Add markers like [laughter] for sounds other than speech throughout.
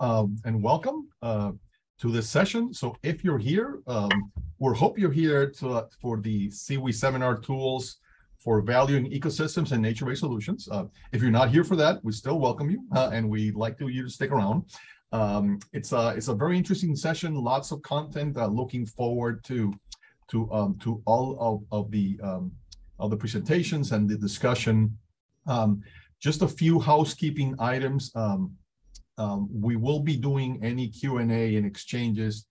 um, and welcome uh, to this session. So if you're here, um, we hope you're here to, uh, for the CWE seminar tools for valuing ecosystems and nature-based solutions. Uh, if you're not here for that, we still welcome you, uh, and we'd like to, you to stick around. Um, it's a it's a very interesting session. Lots of content. Uh, looking forward to to um, to all of, of the um, of the presentations and the discussion. Um, just a few housekeeping items. Um, um, we will be doing any Q&A and exchanges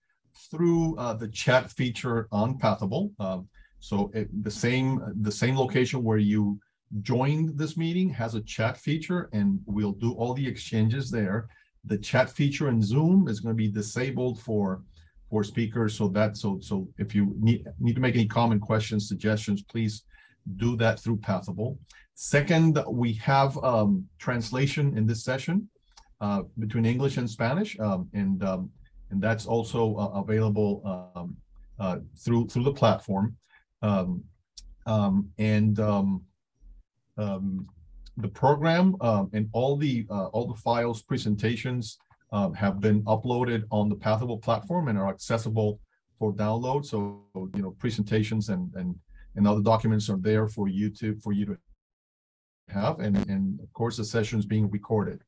through uh, the chat feature on Pathable. Um, so it, the same the same location where you joined this meeting has a chat feature and we'll do all the exchanges there. The chat feature in Zoom is going to be disabled for for speakers so that so so if you need need to make any comment questions suggestions please do that through Pathable. Second, we have um, translation in this session uh, between English and Spanish, um, and um, and that's also uh, available um, uh, through through the platform. Um, um, and the program and all the uh, all the files, presentations have been uploaded on the Pathable platform and are accessible for download. So you know presentations and and and other documents are there for you to for you to have, and, and of course, the session is being recorded.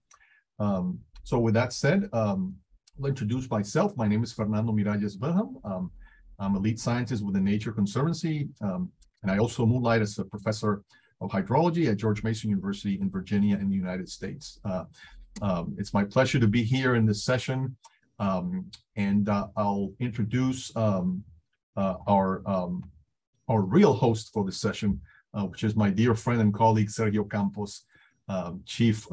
Um, so with that said, um, I'll introduce myself. My name is Fernando Miralles Wilhelm. Um, I'm a lead scientist with the Nature Conservancy, um, and I also moonlight as a professor of hydrology at George Mason University in Virginia in the United States. Uh, um, it's my pleasure to be here in this session, um, and uh, I'll introduce um, uh, our um, our real host for this session, uh, which is my dear friend and colleague Sergio Campos, Chief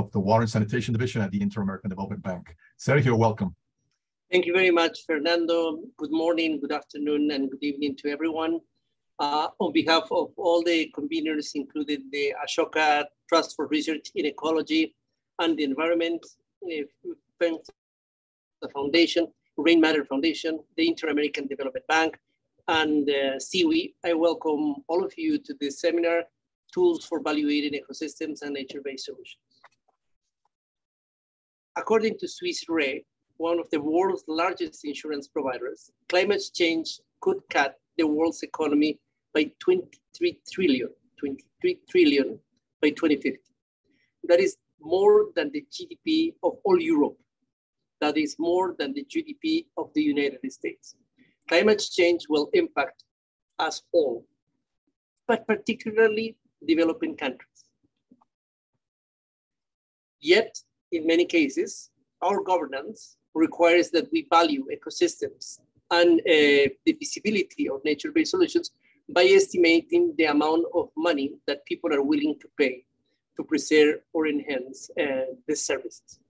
of, the Water and Sanitation Division at the Inter-American Development Bank. Sergio, welcome. Thank you very much, Fernando. Good morning, good afternoon, and good evening to everyone. Uh, on behalf of all the conveners, including the Ashoka Trust for Research in Ecology and the Environment, the Foundation, Rainmatter Foundation, the Inter-American Development Bank, and uh, CWE. I welcome all of you to this seminar, Tools for Evaluating Ecosystems and Nature-Based Solutions. According to Swiss Re, one of the world's largest insurance providers, climate change could cut the world's economy by 23 trillion, 23 trillion by 2050. That is more than the GDP of all Europe. That is more than the GDP of the United States. Climate change will impact us all, but particularly developing countries. Yet, in many cases, our governance requires that we value ecosystems and uh, the visibility of nature-based solutions by estimating the amount of money that people are willing to pay to preserve or enhance uh, these services.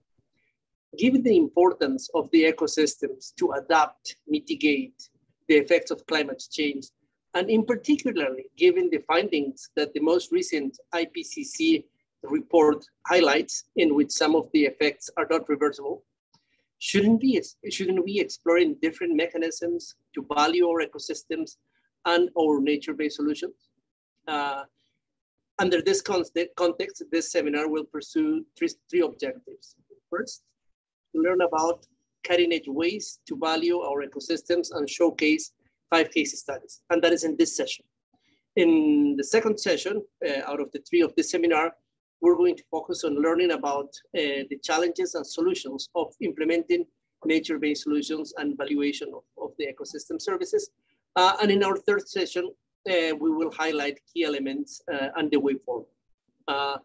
Given the importance of the ecosystems to adapt, mitigate, the effects of climate change, and in particularly given the findings that the most recent IPCC report highlights, in which some of the effects are not reversible, shouldn't we, shouldn't we exploring different mechanisms to value our ecosystems and our nature-based solutions? Uh, under this context, this seminar will pursue three, three objectives. First, to learn about cutting edge ways to value our ecosystems and showcase five case studies. And that is in this session. In the second session, uh, out of the three of this seminar, we're going to focus on learning about uh, the challenges and solutions of implementing nature-based solutions and valuation of, of the ecosystem services. Uh, and in our third session, uh, we will highlight key elements uh, and the way forward. Uh,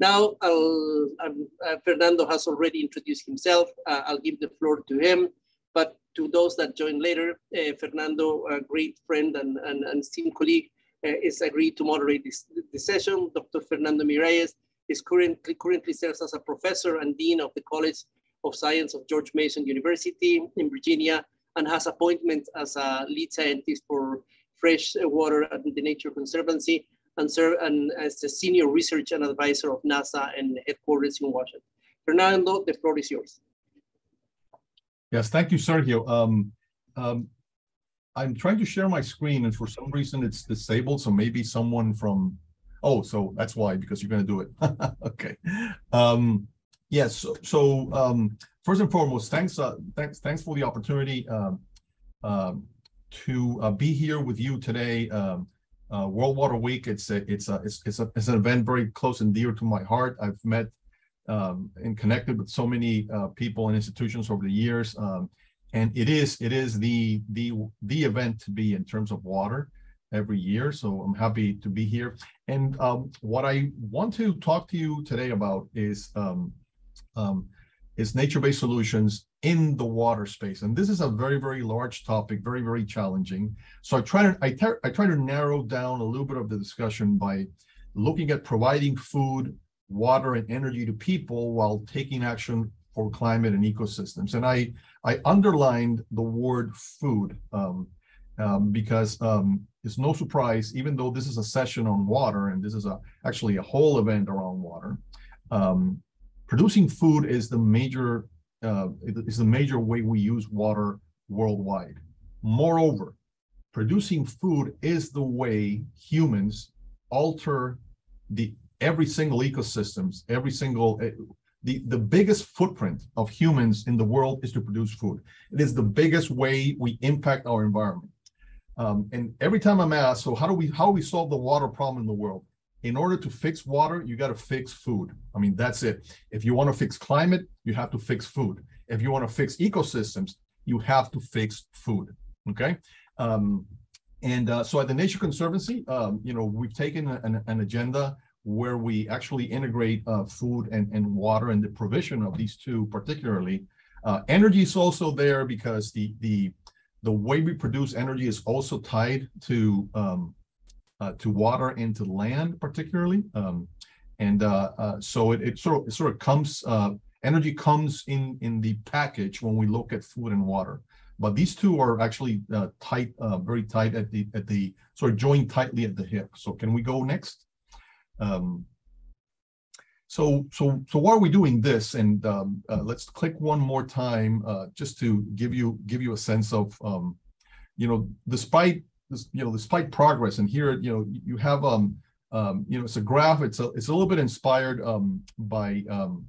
now, uh, Fernando has already introduced himself. I'll give the floor to him. But to those that join later, Fernando, a great friend and, and, and esteemed colleague, is agreed to moderate this, this session. Dr. Fernando Miralles is currently, currently serves as a professor and dean of the College of Science of George Mason University in Virginia and has appointments as a lead scientist for fresh water at the Nature Conservancy and serve and as the senior research and advisor of NASA and headquarters in Washington. Fernando, the floor is yours. Yes, thank you, Sergio. Um, um, I'm trying to share my screen and for some reason it's disabled. So maybe someone from, oh, so that's why, because you're going to do it. [laughs] okay. Um, Yes, so, so um, first and foremost, thanks, uh, thanks, thanks for the opportunity um, um, to uh, be here with you today. Um, uh, World Water Week, it's a, it's a, it's, it's a, it's an event very close and dear to my heart. I've met um, and connected with so many uh, people and institutions over the years, um, and it is, it is the, the, the event to be in terms of water every year. So I'm happy to be here. And um, what I want to talk to you today about is um, um, is nature-based solutions in the water space. And this is a very, very large topic, very, very challenging. So I try to I, I try to narrow down a little bit of the discussion by looking at providing food, water, and energy to people while taking action for climate and ecosystems. And I I underlined the word food um, um, because um, it's no surprise, even though this is a session on water and this is a actually a whole event around water. Um, producing food is the major uh, is the major way we use water worldwide. Moreover, producing food is the way humans alter the every single ecosystems, every single eh, the, the biggest footprint of humans in the world is to produce food. It is the biggest way we impact our environment. Um, and every time I'm asked, so how do we how do we solve the water problem in the world? in order to fix water, you got to fix food. I mean, that's it. If you want to fix climate, you have to fix food. If you want to fix ecosystems, you have to fix food. Okay. Um, and uh, so at the Nature Conservancy, um, you know, we've taken an, an agenda where we actually integrate uh, food and, and water and the provision of these two particularly. Uh, energy is also there because the the the way we produce energy is also tied to um, uh, to water and to land particularly. Um, and uh, uh, so it, it, sort of it sort of comes uh, energy comes in in the package when we look at food and water. But these two are actually uh, tight, uh, very tight at the at the sort of joined tightly at the hip. So can we go next? Um, so so so why are we doing this? And um, let's click one more time just to give you give you a sense of um, you know despite this, you know, despite progress, and here, you know, you have, um, um, you know, it's a graph. It's a, it's a little bit inspired um, by um,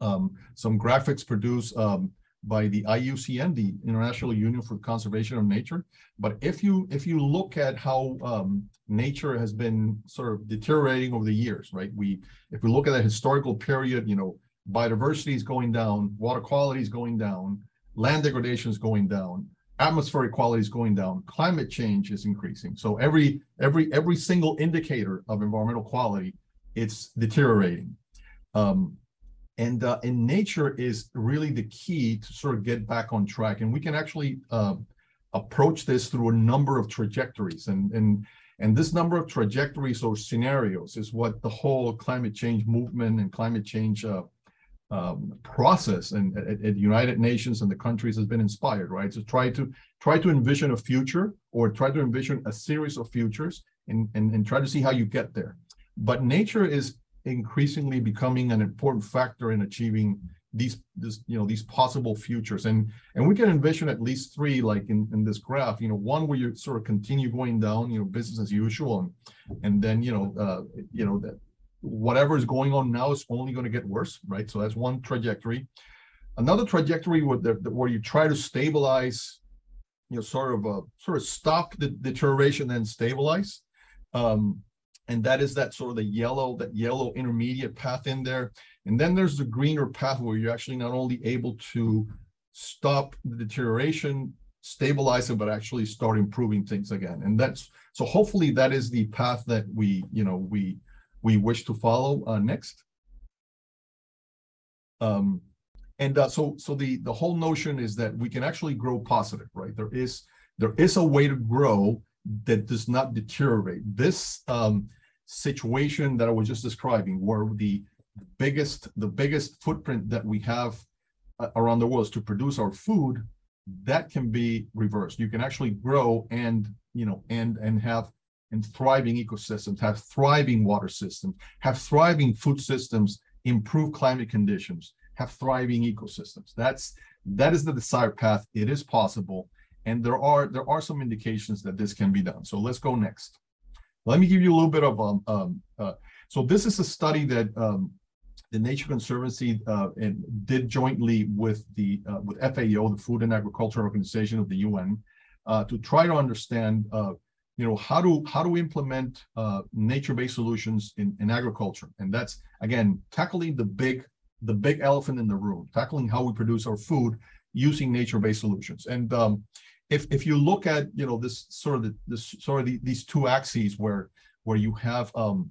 um, some graphics produced um, by the IUCN, the International Union for Conservation of Nature. But if you if you look at how um, nature has been sort of deteriorating over the years, right? We if we look at that historical period, you know, biodiversity is going down, water quality is going down, land degradation is going down atmospheric quality is going down, climate change is increasing. So every every every single indicator of environmental quality, it's deteriorating. Um, and uh, and nature is really the key to sort of get back on track. And we can actually uh, approach this through a number of trajectories. And and and this number of trajectories or scenarios is what the whole climate change movement and climate change uh, um, process and at, at, United Nations and the countries has been inspired, right? To try to try to envision a future or try to envision a series of futures and, and, and try to see how you get there. But nature is increasingly becoming an important factor in achieving these this you know these possible futures and and we can envision at least three like in in this graph you know one where you sort of continue going down you know business as usual and and then you know uh you know that whatever is going on now is only going to get worse, right? So that's one trajectory. Another trajectory where, the, where you try to stabilize, you know, sort of a, sort of stop the deterioration and stabilize. Um, and that is that sort of the yellow, that yellow intermediate path in there. And then there's the greener path where you're actually not only able to stop the deterioration, stabilize it, but actually start improving things again. And that's so hopefully that is the path that we, you know, we we wish to follow uh, next. Um, and uh, so, so the the whole notion is that we can actually grow positive, right? There is there is a way to grow that does not deteriorate. This um, situation that I was just describing, where the biggest the biggest footprint that we have uh, around the world is to produce our food, that can be reversed. You can actually grow and you know and and have and thriving ecosystems, have thriving water systems, have thriving food systems, improve climate conditions, have thriving ecosystems. That's that is the desired path. It is possible, and there are there are some indications that this can be done. So let's go next. Let me give you a little bit of um, um uh, so this is a study that um, the Nature Conservancy uh, did jointly with the uh, with FAO, the Food and Agriculture Organization of the UN, uh, to try to understand, uh, you know, how to how to implement uh, nature-based solutions in, in agriculture, and that's again tackling the big the big elephant in the room, tackling how we produce our food using nature-based solutions. And um, if if you look at you know this sort of the, this sort of the, these two axes where where you have um,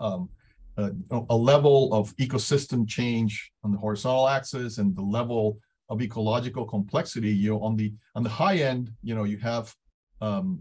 um, a, a level of ecosystem change on the horizontal axis and the level of ecological complexity. You know, on the on the high end, you know, you have um,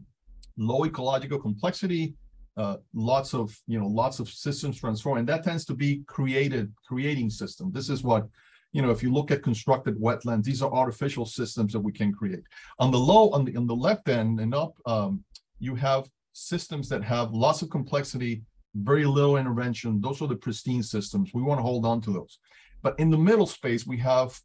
low ecological complexity, uh, lots of you know lots of systems transform, and that tends to be created creating system. This is what you know if you look at constructed wetlands, these are artificial systems that we can create. On the low on the on the left end and up, um, you have systems that have lots of complexity very little intervention. Those are the pristine systems. We want to hold on to those. But in the middle space, we have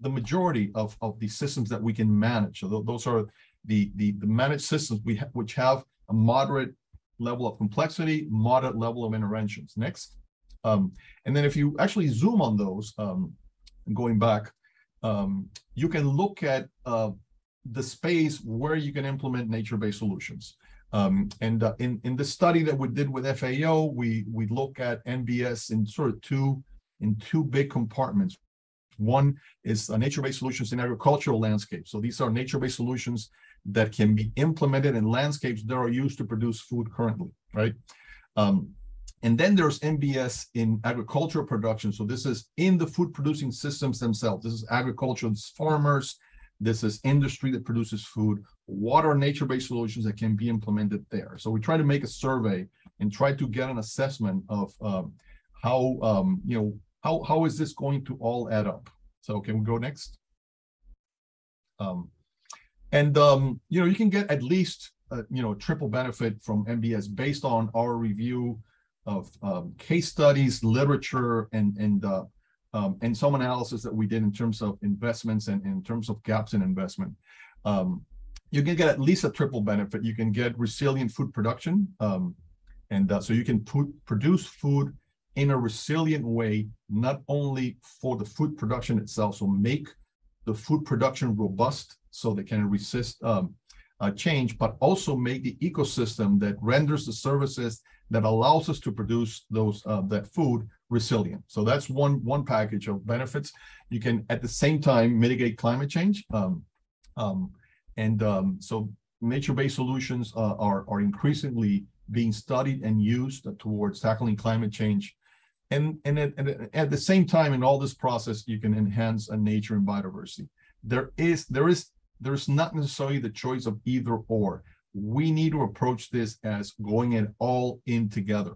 the majority of, of the systems that we can manage. So those are the, the, the managed systems we ha which have a moderate level of complexity, moderate level of interventions. Next. Um, and then if you actually zoom on those, um, going back, um, you can look at uh, the space where you can implement nature-based solutions. Um, and uh, in, in the study that we did with FAO, we, we look at NBS in sort of two, in two big compartments. One is nature-based solutions in agricultural landscapes. So these are nature-based solutions that can be implemented in landscapes that are used to produce food currently, right? Um, and then there's NBS in agricultural production. So this is in the food producing systems themselves. This is agriculture, farmers, this is industry that produces food. What are nature-based solutions that can be implemented there? So we try to make a survey and try to get an assessment of um, how um, you know how how is this going to all add up. So can we go next? Um, and um, you know you can get at least uh, you know triple benefit from NBS based on our review of um, case studies, literature, and and uh, um, and some analysis that we did in terms of investments and in terms of gaps in investment. Um, you can get at least a triple benefit. You can get resilient food production. Um, and uh, so you can put, produce food in a resilient way, not only for the food production itself, so make the food production robust so they can resist uh, change, but also make the ecosystem that renders the services that allows us to produce those uh, that food resilient. So that's one one package of benefits. You can at the same time mitigate climate change. Um, um, and um, so nature-based solutions uh, are, are increasingly being studied and used towards tackling climate change. And, and, at, and at the same time, in all this process, you can enhance a nature and biodiversity. There is there is there's not necessarily the choice of either or. We need to approach this as going it all in together.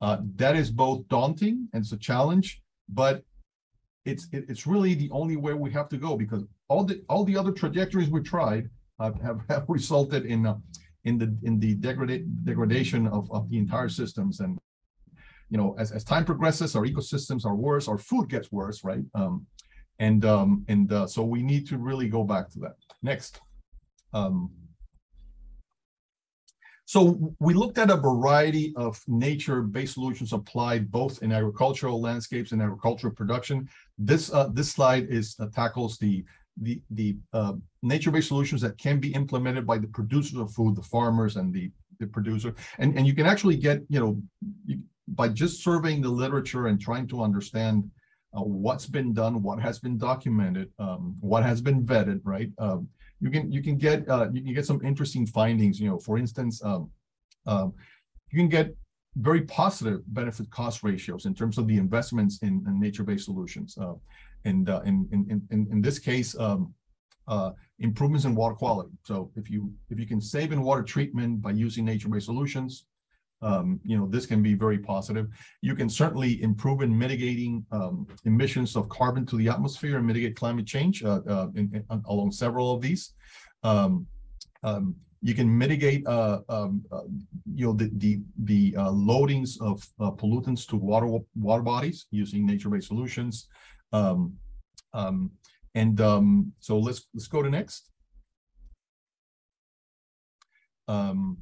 Uh, that is both daunting and it's a challenge, but it's it, it's really the only way we have to go because all the all the other trajectories we tried uh, have, have resulted in uh, in the in the degrada- degradation of, of the entire systems. And you know as, as time progresses our ecosystems are worse our food gets worse right? Um, and um, and uh, so we need to really go back to that. Next um, so we looked at a variety of nature-based solutions applied both in agricultural landscapes and agricultural production. This uh, this slide is uh, tackles the the the uh, nature-based solutions that can be implemented by the producers of food, the farmers and the the producer, and and you can actually get you know you, by just surveying the literature and trying to understand uh, what's been done, what has been documented, um, what has been vetted, right? Um, you can you can get uh, you can get some interesting findings. You know, for instance, um, um, you can get very positive benefit cost ratios in terms of the investments in, in nature-based solutions. Uh, and uh, in, in, in, in this case, um, uh, improvements in water quality. So if you if you can save in water treatment by using nature-based solutions, um, you know, this can be very positive. You can certainly improve in mitigating um, emissions of carbon to the atmosphere and mitigate climate change uh, uh, in, in, along several of these. Um, um you can mitigate, uh, um, uh, you know, the the, the uh, loadings of uh, pollutants to water water bodies using nature-based solutions. Um, and so let's let's go to next. Um,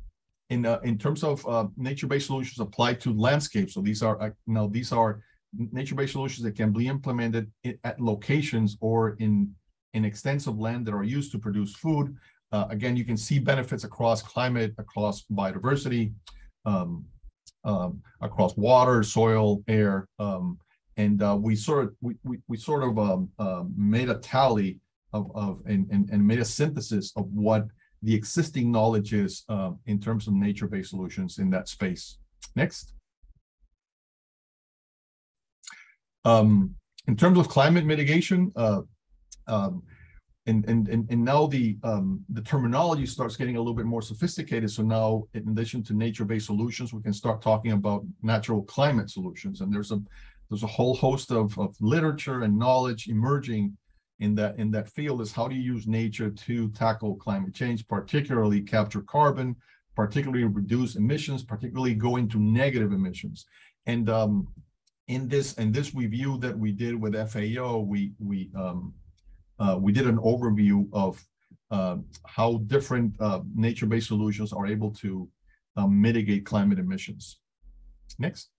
in uh, in terms of uh, nature-based solutions applied to landscapes. So these are uh, now these are nature-based solutions that can be implemented at locations or in in extensive land that are used to produce food. Uh, again, you can see benefits across climate, across biodiversity, um, um, across water, soil, air. Um, and uh, we sort of we, we, we sort of um, um, made a tally of, of and, and, and made a synthesis of what the existing knowledge is uh, in terms of nature-based solutions in that space. Next. Um, in terms of climate mitigation, uh, um, and, and, and, and now the, um, the terminology starts getting a little bit more sophisticated. So now, in addition to nature-based solutions, we can start talking about natural climate solutions. And there's a, there's a whole host of, of literature and knowledge emerging in that, in that field is how do you use nature to tackle climate change, particularly capture carbon, particularly reduce emissions, particularly go into negative emissions. And um, in this, in this review that we did with FAO, we, we, um, uh, we did an overview of uh, how different uh, nature-based solutions are able to um, mitigate climate emissions. Next.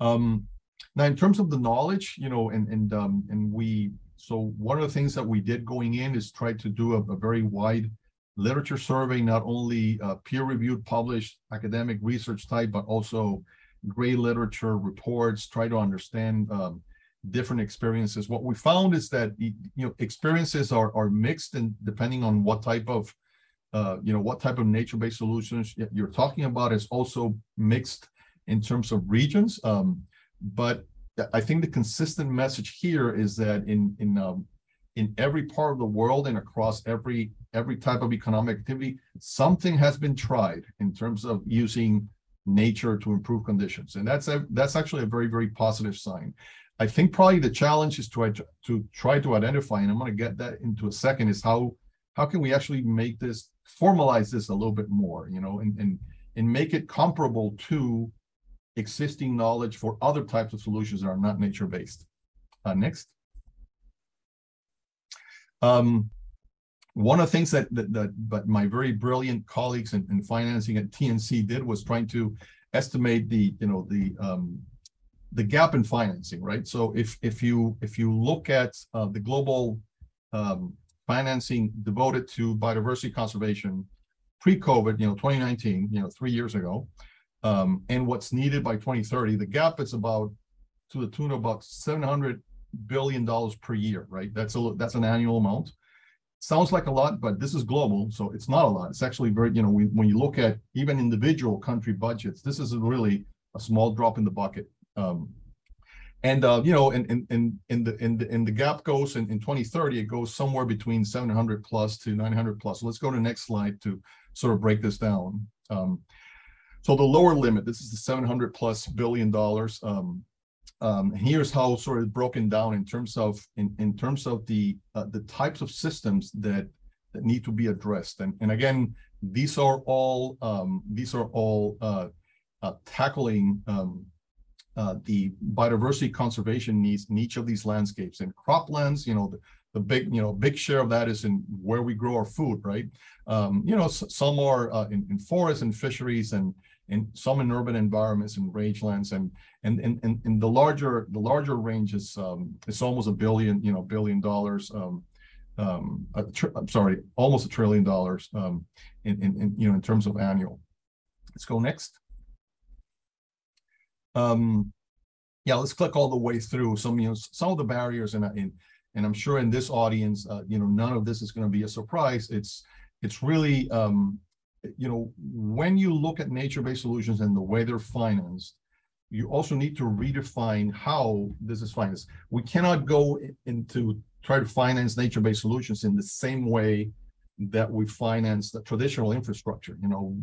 Um, now, in terms of the knowledge, you know, and and um, and we so one of the things that we did going in is try to do a, a very wide literature survey, not only uh, peer-reviewed, published academic research type, but also gray literature reports. Try to understand um, different experiences. What we found is that you know experiences are are mixed and depending on what type of uh, you know what type of nature-based solutions you're talking about is also mixed in terms of regions. Um, but I think the consistent message here is that in in um, in every part of the world and across every every type of economic activity, something has been tried in terms of using nature to improve conditions, and that's a that's actually a very very positive sign. I think probably the challenge is to to try to identify, and I'm going to get that into a second, is how how can we actually make this formalize this a little bit more, you know, and and and make it comparable to existing knowledge for other types of solutions that are not nature-based. Uh, next. Um, one of the things that, that, that but my very brilliant colleagues in, in, financing at TNC did was trying to estimate the, you know, the um, the gap in financing, right? So if if you if you look at uh, the global um, financing devoted to biodiversity conservation pre-COVID, you know, 2019, you know, three years ago, um, and what's needed by 2030, the gap is about to the tune of about 700 billion dollars per year, right? That's a that's an annual amount. Sounds like a lot, but this is global, so it's not a lot. It's actually very, you know, we, when you look at even individual country budgets, this is really a small drop in the bucket. Um, and uh, you know, and in, in in the in the in the gap goes in, in 2030, it goes somewhere between 700 plus to 900 plus. So let's go to the next slide to sort of break this down. Um, so the lower limit, this is the 700 plus billion dollars. Um, um, here's how sort of broken down in terms of in, in terms of the uh, the types of systems that that need to be addressed. And, and again, these are all um, these are all uh, uh, tackling um, uh, the biodiversity conservation needs in each of these landscapes. And croplands, you know, the, the big, you know, big share of that is in where we grow our food, right? Um, you know, some are uh, in, in forests and fisheries and and some in urban environments and rangelands and and and and, and the larger the larger range is um, it's almost a billion you know billion dollars um, um, I'm sorry almost a trillion dollars um, in, in, in you know in terms of annual. Let's go next. Um, yeah, let's click all the way through some you know some of the barriers and and and I'm sure in this audience uh, you know none of this is going to be a surprise. It's it's really um, you know, when you look at nature-based solutions and the way they're financed, you also need to redefine how this is financed. We cannot go into try to finance nature-based solutions in the same way that we finance the traditional infrastructure, you know,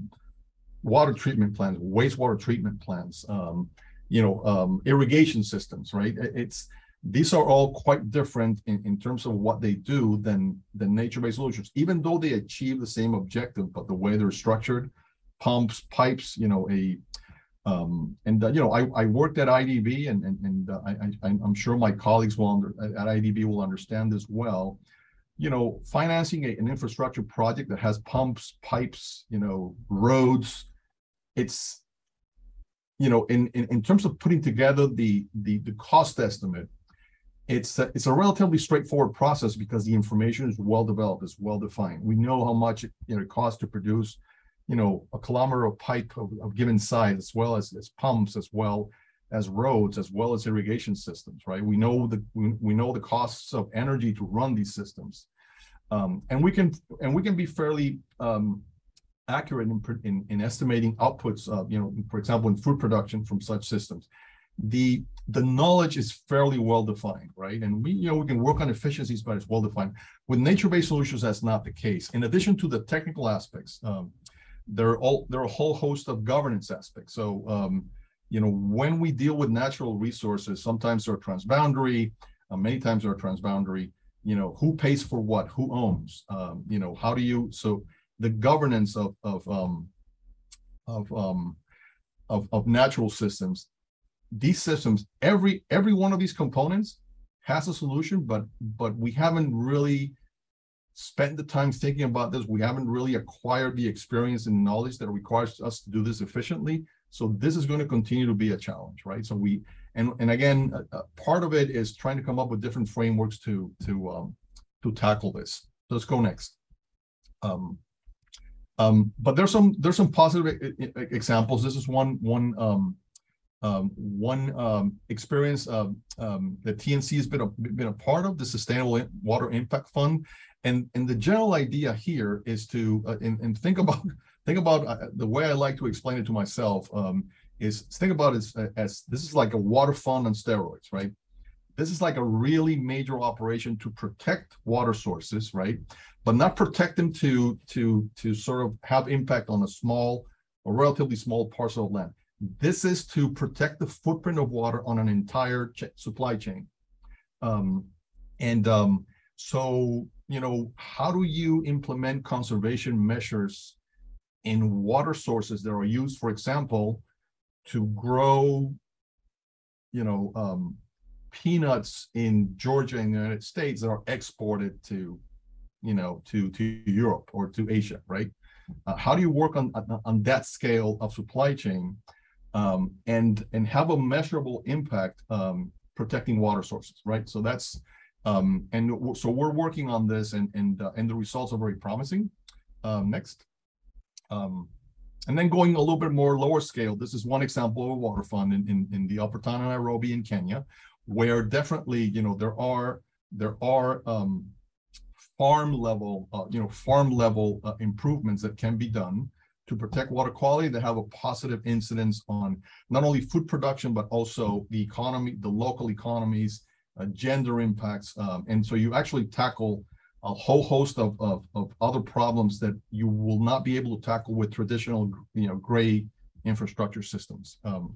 water treatment plants, wastewater treatment plants, um, you know, um, irrigation systems, right? It's these are all quite different in, in terms of what they do than, than nature-based solutions, even though they achieve the same objective, but the way they're structured, pumps, pipes, you know, a, um, and, uh, you know, I, I worked at IDB and, and, and uh, I, I, I'm sure my colleagues will under, at IDB will understand this well. You know, financing a, an infrastructure project that has pumps, pipes, you know, roads, it's you know, in, in, in terms of putting together the, the, the cost estimate, it's a, it's a relatively straightforward process because the information is well developed, it's well defined. We know how much it, you know, it costs to produce, you know, a kilometer of pipe of, of given size, as well as, as pumps, as well as roads, as well as irrigation systems, right? We know the we, we know the costs of energy to run these systems, um, and we can and we can be fairly um, accurate in, in, in estimating outputs, uh, you know, for example, in food production from such systems. The the knowledge is fairly well defined, right? And we, you know, we can work on efficiencies, but it's well defined. With nature-based solutions, that's not the case. In addition to the technical aspects, um, there are all there are a whole host of governance aspects. So, um, you know, when we deal with natural resources, sometimes they're transboundary, uh, many times they're transboundary. You know, who pays for what? Who owns? Um, you know, how do you so the governance of of um, of um, of, of natural systems. These systems, every every one of these components has a solution, but but we haven't really spent the time thinking about this. We haven't really acquired the experience and knowledge that requires us to do this efficiently. So this is going to continue to be a challenge, right? So we and and again, uh, part of it is trying to come up with different frameworks to to um, to tackle this. Let's go next. Um, um, but there's some there's some positive examples. This is one one um, um, one um, experience um, um, that TNC has been a, been a part of the Sustainable Water Impact Fund, and and the general idea here is to uh, and, and think [laughs] about think about uh, the way I like to explain it to myself um, is think about it as, as this is like a water fund on steroids, right? This is like a really major operation to protect water sources, right? But not protect them to to to sort of have impact on a small or relatively small parcel of land. This is to protect the footprint of water on an entire ch supply chain. Um, and um, so, you know, how do you implement conservation measures in water sources that are used, for example, to grow, you know, um, peanuts in Georgia and the United States that are exported to, you know, to to Europe or to Asia, right? Uh, how do you work on, on, on that scale of supply chain um, and and have a measurable impact um, protecting water sources, right? So that's um, and so we're working on this, and and uh, and the results are very promising. Um, next. Um, and then going a little bit more lower scale, this is one example of a water fund in, in, in the Upper Tana Nairobi in Kenya, where definitely, you know, there are there are um, farm level, uh, you know, farm level uh, improvements that can be done to protect water quality that have a positive incidence on not only food production but also the economy, the local economies, uh, gender impacts, um, and so you actually tackle a whole host of, of, of other problems that you will not be able to tackle with traditional, you know, gray infrastructure systems. Um,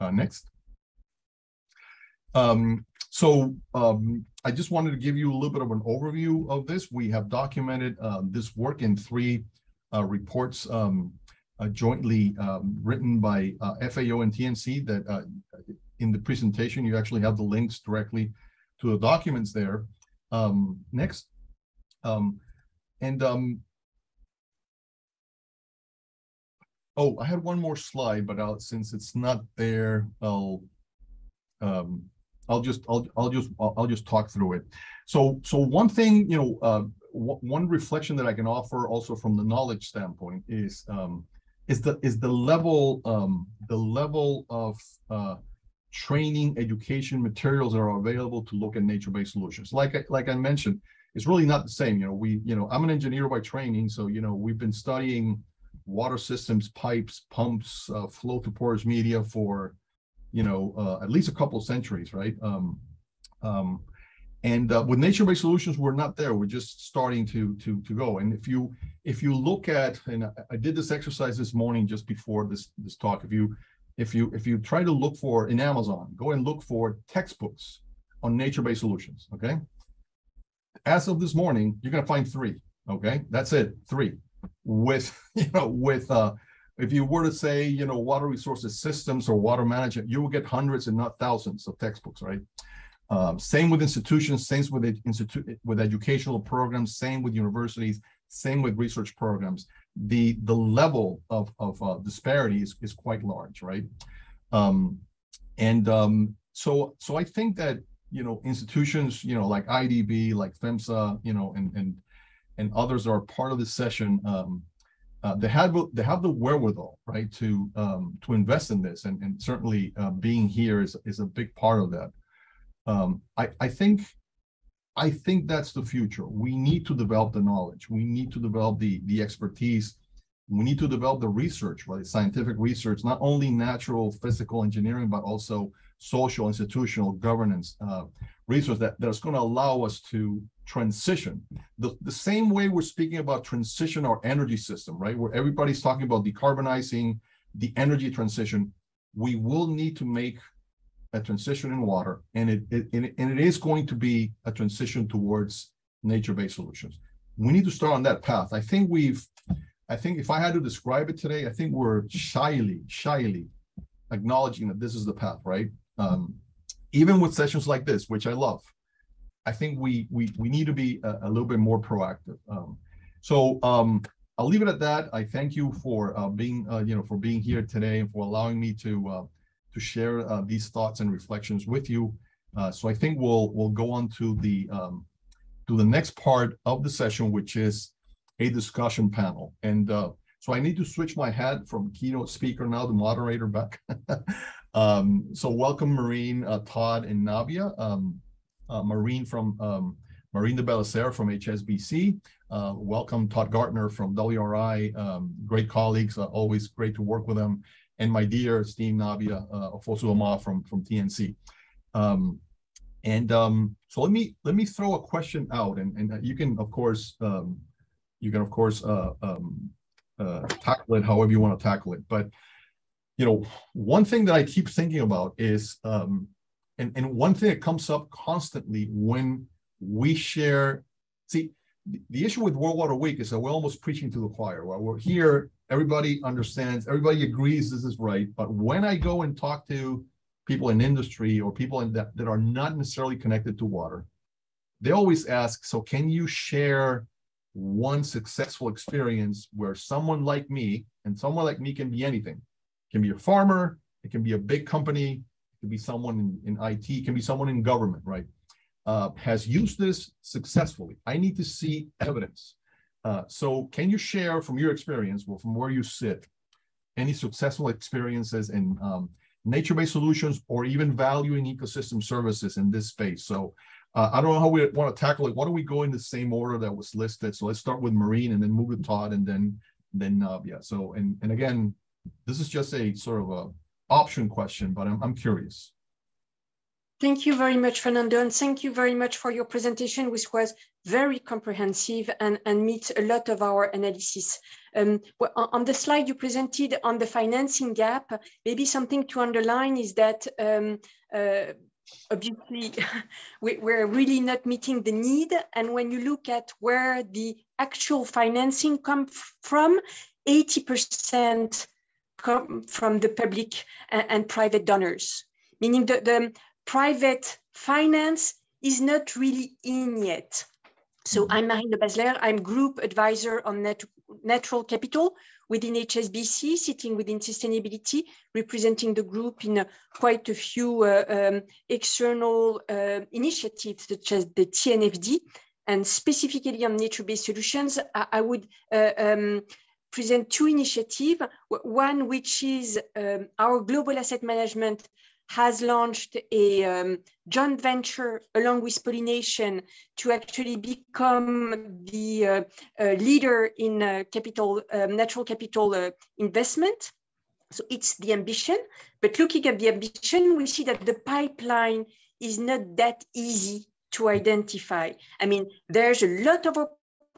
uh, next. Um, so um, I just wanted to give you a little bit of an overview of this. We have documented uh, this work in three reports um, uh, jointly um, written by uh, FAO and TNC that uh, in the presentation, you actually have the links directly to the documents there. Um, next. Um, and oh, I had one more slide, but I'll, since it's not there, I'll um, I'll just I'll I'll just I'll, I'll just talk through it. So so one thing you know uh, one reflection that I can offer also from the knowledge standpoint is um, is the is the level um, the level of uh, training education materials that are available to look at nature-based solutions. Like I, like I mentioned, it's really not the same. You know, we you know I'm an engineer by training, so you know we've been studying water systems, pipes, pumps, uh, flow to porous media for you know, uh, at least a couple centuries, right? Um, um, and uh, with nature-based solutions, we're not there. We're just starting to to to go. And if you if you look at, and I, I did this exercise this morning just before this this talk. If you if you if you try to look for in Amazon, go and look for textbooks on nature-based solutions. Okay. As of this morning, you're gonna find three. Okay, that's it, three. With [laughs] you know with uh if you were to say, you know, water resources systems or water management, you will get hundreds and not thousands of textbooks, right? Um, same with institutions, same with with educational programs, same with universities, same with research programs. The the level of of uh, disparity is, is quite large, right? Um, and um, so, so I think that you know institutions, you know, like IDB, like FEMSA, you know, and and and others are part of this session. Um, uh, they have they have the wherewithal, right, to um, to invest in this, and and certainly uh, being here is is a big part of that. Um, I I think I think that's the future. We need to develop the knowledge. We need to develop the the expertise. We need to develop the research, right? Scientific research, not only natural physical engineering, but also social, institutional governance uh, research that, that's going to allow us to transition. The, the same way we're speaking about transition our energy system, right? Where everybody's talking about decarbonizing the energy transition, we will need to make a transition in water, and it, it, and it, and it is going to be a transition towards nature-based solutions. We need to start on that path. I think we've, I think if I had to describe it today, I think we're shyly, shyly acknowledging that this is the path, right? Um, even with sessions like this, which I love, I think we we we need to be a, a little bit more proactive. Um, so um, I'll leave it at that. I thank you for uh, being uh, you know for being here today and for allowing me to uh, to share uh, these thoughts and reflections with you. Uh, so I think we'll we'll go on to the um, to the next part of the session, which is a discussion panel. And uh, so I need to switch my hat from keynote speaker now to moderator back. [laughs] um, so welcome Maureen, uh, Todd, and Naabia. Um, uh, Maureen from um, Maureen de Bazelaire from HSBC. Uh, welcome Todd Gartner from WRI. Um, great colleagues, always great to work with them and my dear esteemed Naabia uh, Ofosu from from TNC. Um, and um, so let me let me throw a question out, and and you can of course um, you can of course uh, um, uh, tackle it however you want to tackle it. But you know, one thing that I keep thinking about is, um, and and one thing that comes up constantly when we share. See, the issue with World Water Week is that we're almost preaching to the choir. While we're here everybody understands, everybody agrees this is right. But when I go and talk to people in industry or people in that, that are not necessarily connected to water, they always ask, so can you share one successful experience where someone like me, and someone like me can be anything, it can be a farmer, it can be a big company, it can be someone in, in IT, it can be someone in government, right? Uh, has used this successfully. I need to see evidence. Uh, so can you share from your experience, well, from where you sit, any successful experiences in um, nature-based solutions or even valuing ecosystem services in this space? So uh, I don't know how we want to tackle it. Why don't we go in the same order that was listed? So let's start with Marine and then move to Todd and then then uh, yeah. So and and again, this is just a sort of a option question, but I'm I'm curious. Thank you very much, Fernando, and thank you very much for your presentation, which was very comprehensive and, and meets a lot of our analysis. Um, on the slide you presented on the financing gap, maybe something to underline is that um, uh, obviously [laughs] we're really not meeting the need. And when you look at where the actual financing comes from, 80% come from the public and, and private donors, meaning that the private finance is not really in yet. So mm-hmm. I'm Marine de Bazelaire, I'm group advisor on net, natural capital within HSBC, sitting within sustainability, representing the group in uh, quite a few uh, um, external uh, initiatives such as the TNFD. And specifically on nature-based solutions, I, I would uh, um, present two initiatives. One, which is um, our global asset management has launched a um, joint venture along with Pollination to actually become the uh, uh, leader in uh, capital, um, natural capital uh, investment. So it's the ambition, but looking at the ambition, we see that the pipeline is not that easy to identify. I mean, there's a lot of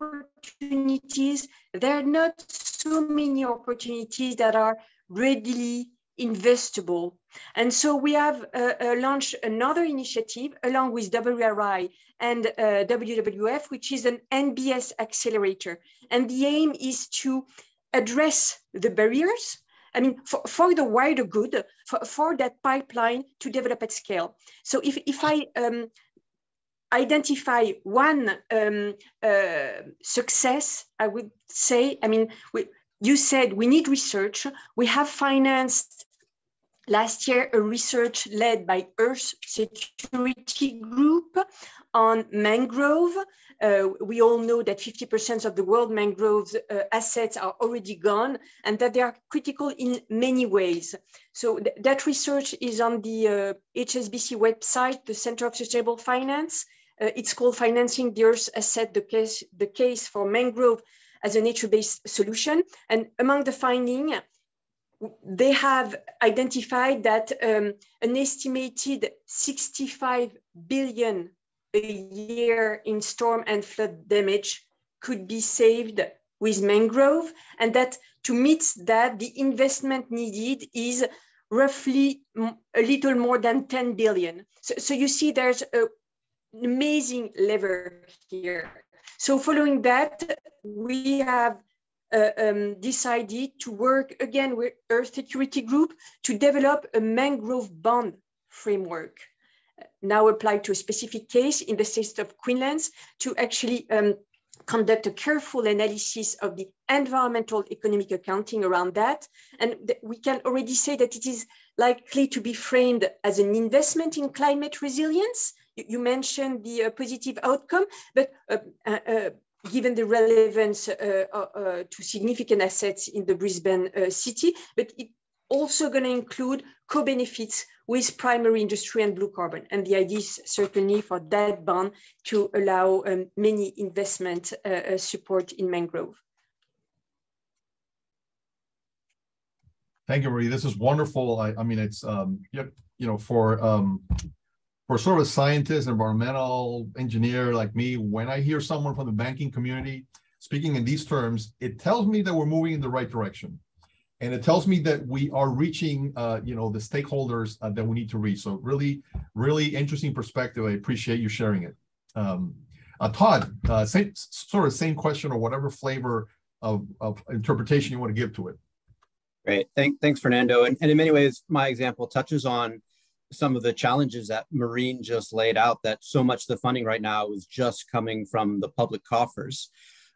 opportunities. There are not so many opportunities that are readily investable. And so we have uh, uh, launched another initiative along with WRI and uh, WWF, which is an NBS accelerator. And the aim is to address the barriers I mean, for, for the wider good, for, for that pipeline to develop at scale. So if, if I um, identify one um, uh, success, I would say, I mean, we, you said we need research. We have financed last year a research led by Earth Security Group on mangrove. Uh, we all know that 50% of the world mangroves uh, assets are already gone and that they are critical in many ways. So th that research is on the uh, HSBC website, the Center of Sustainable Finance. Uh, it's called Financing the Earth's Asset, the case, the case for mangrove as a nature-based solution. And among the findings, they have identified that um, an estimated 65 billion a year in storm and flood damage could be saved with mangrove and that to meet that the investment needed is roughly a little more than 10 billion. So, so you see there's a, an amazing lever here. So following that we have uh, um, decided to work again with earth security group to develop a mangrove bond framework now applied to a specific case in the state of Queensland to actually um, conduct a careful analysis of the environmental economic accounting around that. And we can already say that it is likely to be framed as an investment in climate resilience. You, you mentioned the uh, positive outcome, but uh, uh, uh given the relevance uh, uh, to significant assets in the Brisbane city, but it also going to include co-benefits with primary industry and blue carbon. And the idea is certainly for that bond to allow um, many investment uh, uh, support in mangrove. Thank you, Marie. This is wonderful. I, I mean, it's, um, you, you know, for, um, for sort of a scientist, environmental engineer like me, when I hear someone from the banking community speaking in these terms, it tells me that we're moving in the right direction. And it tells me that we are reaching uh, you know the stakeholders uh, that we need to reach. So really really interesting perspective. I appreciate you sharing it. Um, uh, todd uh, same sort of same question or whatever flavor of, of interpretation you want to give to it. Great. Thank, thanks fernando. And, and in many ways my example touches on some of the challenges that marine just laid out that so much of the funding right now is just coming from the public coffers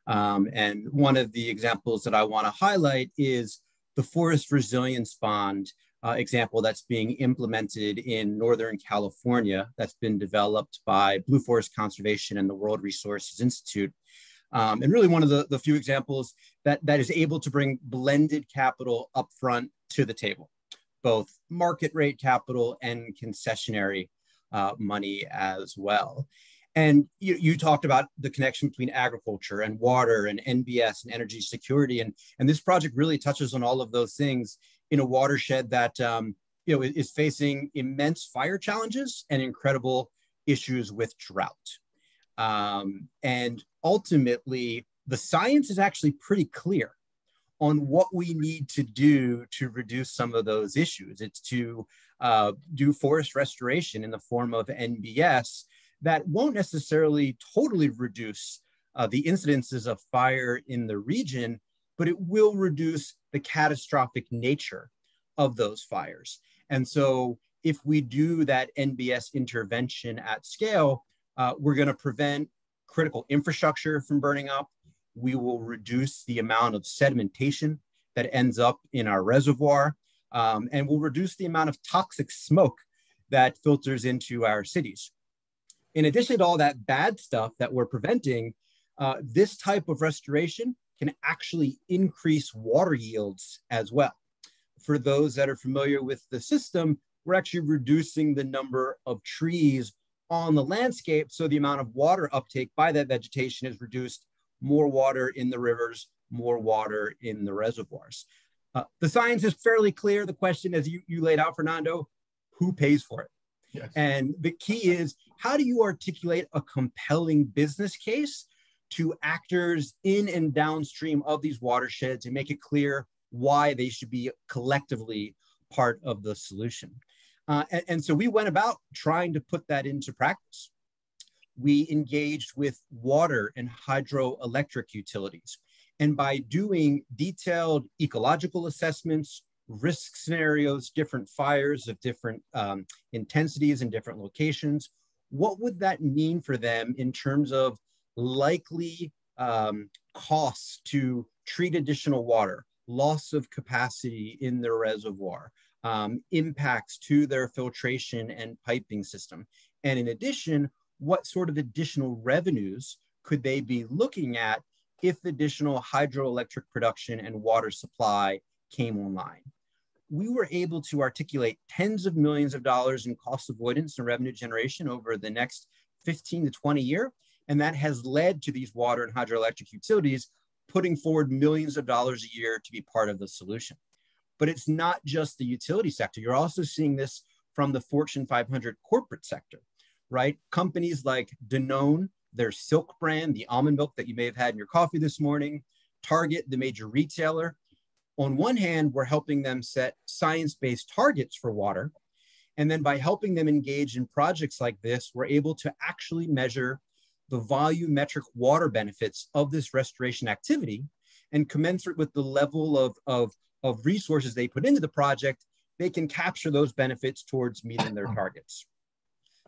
um, and one of the examples that i want to highlight is the Forest Resilience Bond uh, example that's being implemented in Northern California, that's been developed by Blue Forest Conservation and the World Resources Institute. Um, and really one of the, the few examples that, that is able to bring blended capital upfront to the table, both market rate capital and concessionary uh, money as well. And you, you talked about the connection between agriculture and water and NBS and energy security. And, and this project really touches on all of those things in a watershed that um, you know, is facing immense fire challenges and incredible issues with drought. Um, and ultimately, the science is actually pretty clear on what we need to do to reduce some of those issues. It's to uh, do forest restoration in the form of NBS that won't necessarily totally reduce uh, the incidences of fire in the region, but it will reduce the catastrophic nature of those fires. And so if we do that NBS intervention at scale, uh, we're gonna prevent critical infrastructure from burning up. We will reduce the amount of sedimentation that ends up in our reservoir, um, and we'll reduce the amount of toxic smoke that filters into our cities in addition to all that bad stuff that we're preventing, uh, this type of restoration can actually increase water yields as well. For those that are familiar with the system, we're actually reducing the number of trees on the landscape. So the amount of water uptake by that vegetation is reduced, more water in the rivers, more water in the reservoirs. Uh, the science is fairly clear. The question, as you, you laid out, Fernando, who pays for it? Yes. And the key is how do you articulate a compelling business case to actors in and downstream of these watersheds and make it clear why they should be collectively part of the solution? Uh, and, and so we went about trying to put that into practice. We engaged with water and hydroelectric utilities. And by doing detailed ecological assessments, risk scenarios, different fires of different um, intensities in different locations, what would that mean for them in terms of likely um, costs to treat additional water, loss of capacity in their reservoir, um, impacts to their filtration and piping system. And in addition, what sort of additional revenues could they be looking at if additional hydroelectric production and water supply came online? We were able to articulate tens of millions of dollars in cost avoidance and revenue generation over the next 15 to 20 year. And that has led to these water and hydroelectric utilities putting forward millions of dollars a year to be part of the solution. But it's not just the utility sector. You're also seeing this from the Fortune 500 corporate sector, right? Companies like Danone, their Silk brand, the almond milk that you may have had in your coffee this morning, Target, the major retailer. On one hand, we're helping them set science based targets for water. And then by helping them engage in projects like this, we're able to actually measure the volumetric water benefits of this restoration activity and commensurate with the level of, of, of resources they put into the project, they can capture those benefits towards meeting their [clears throat] targets.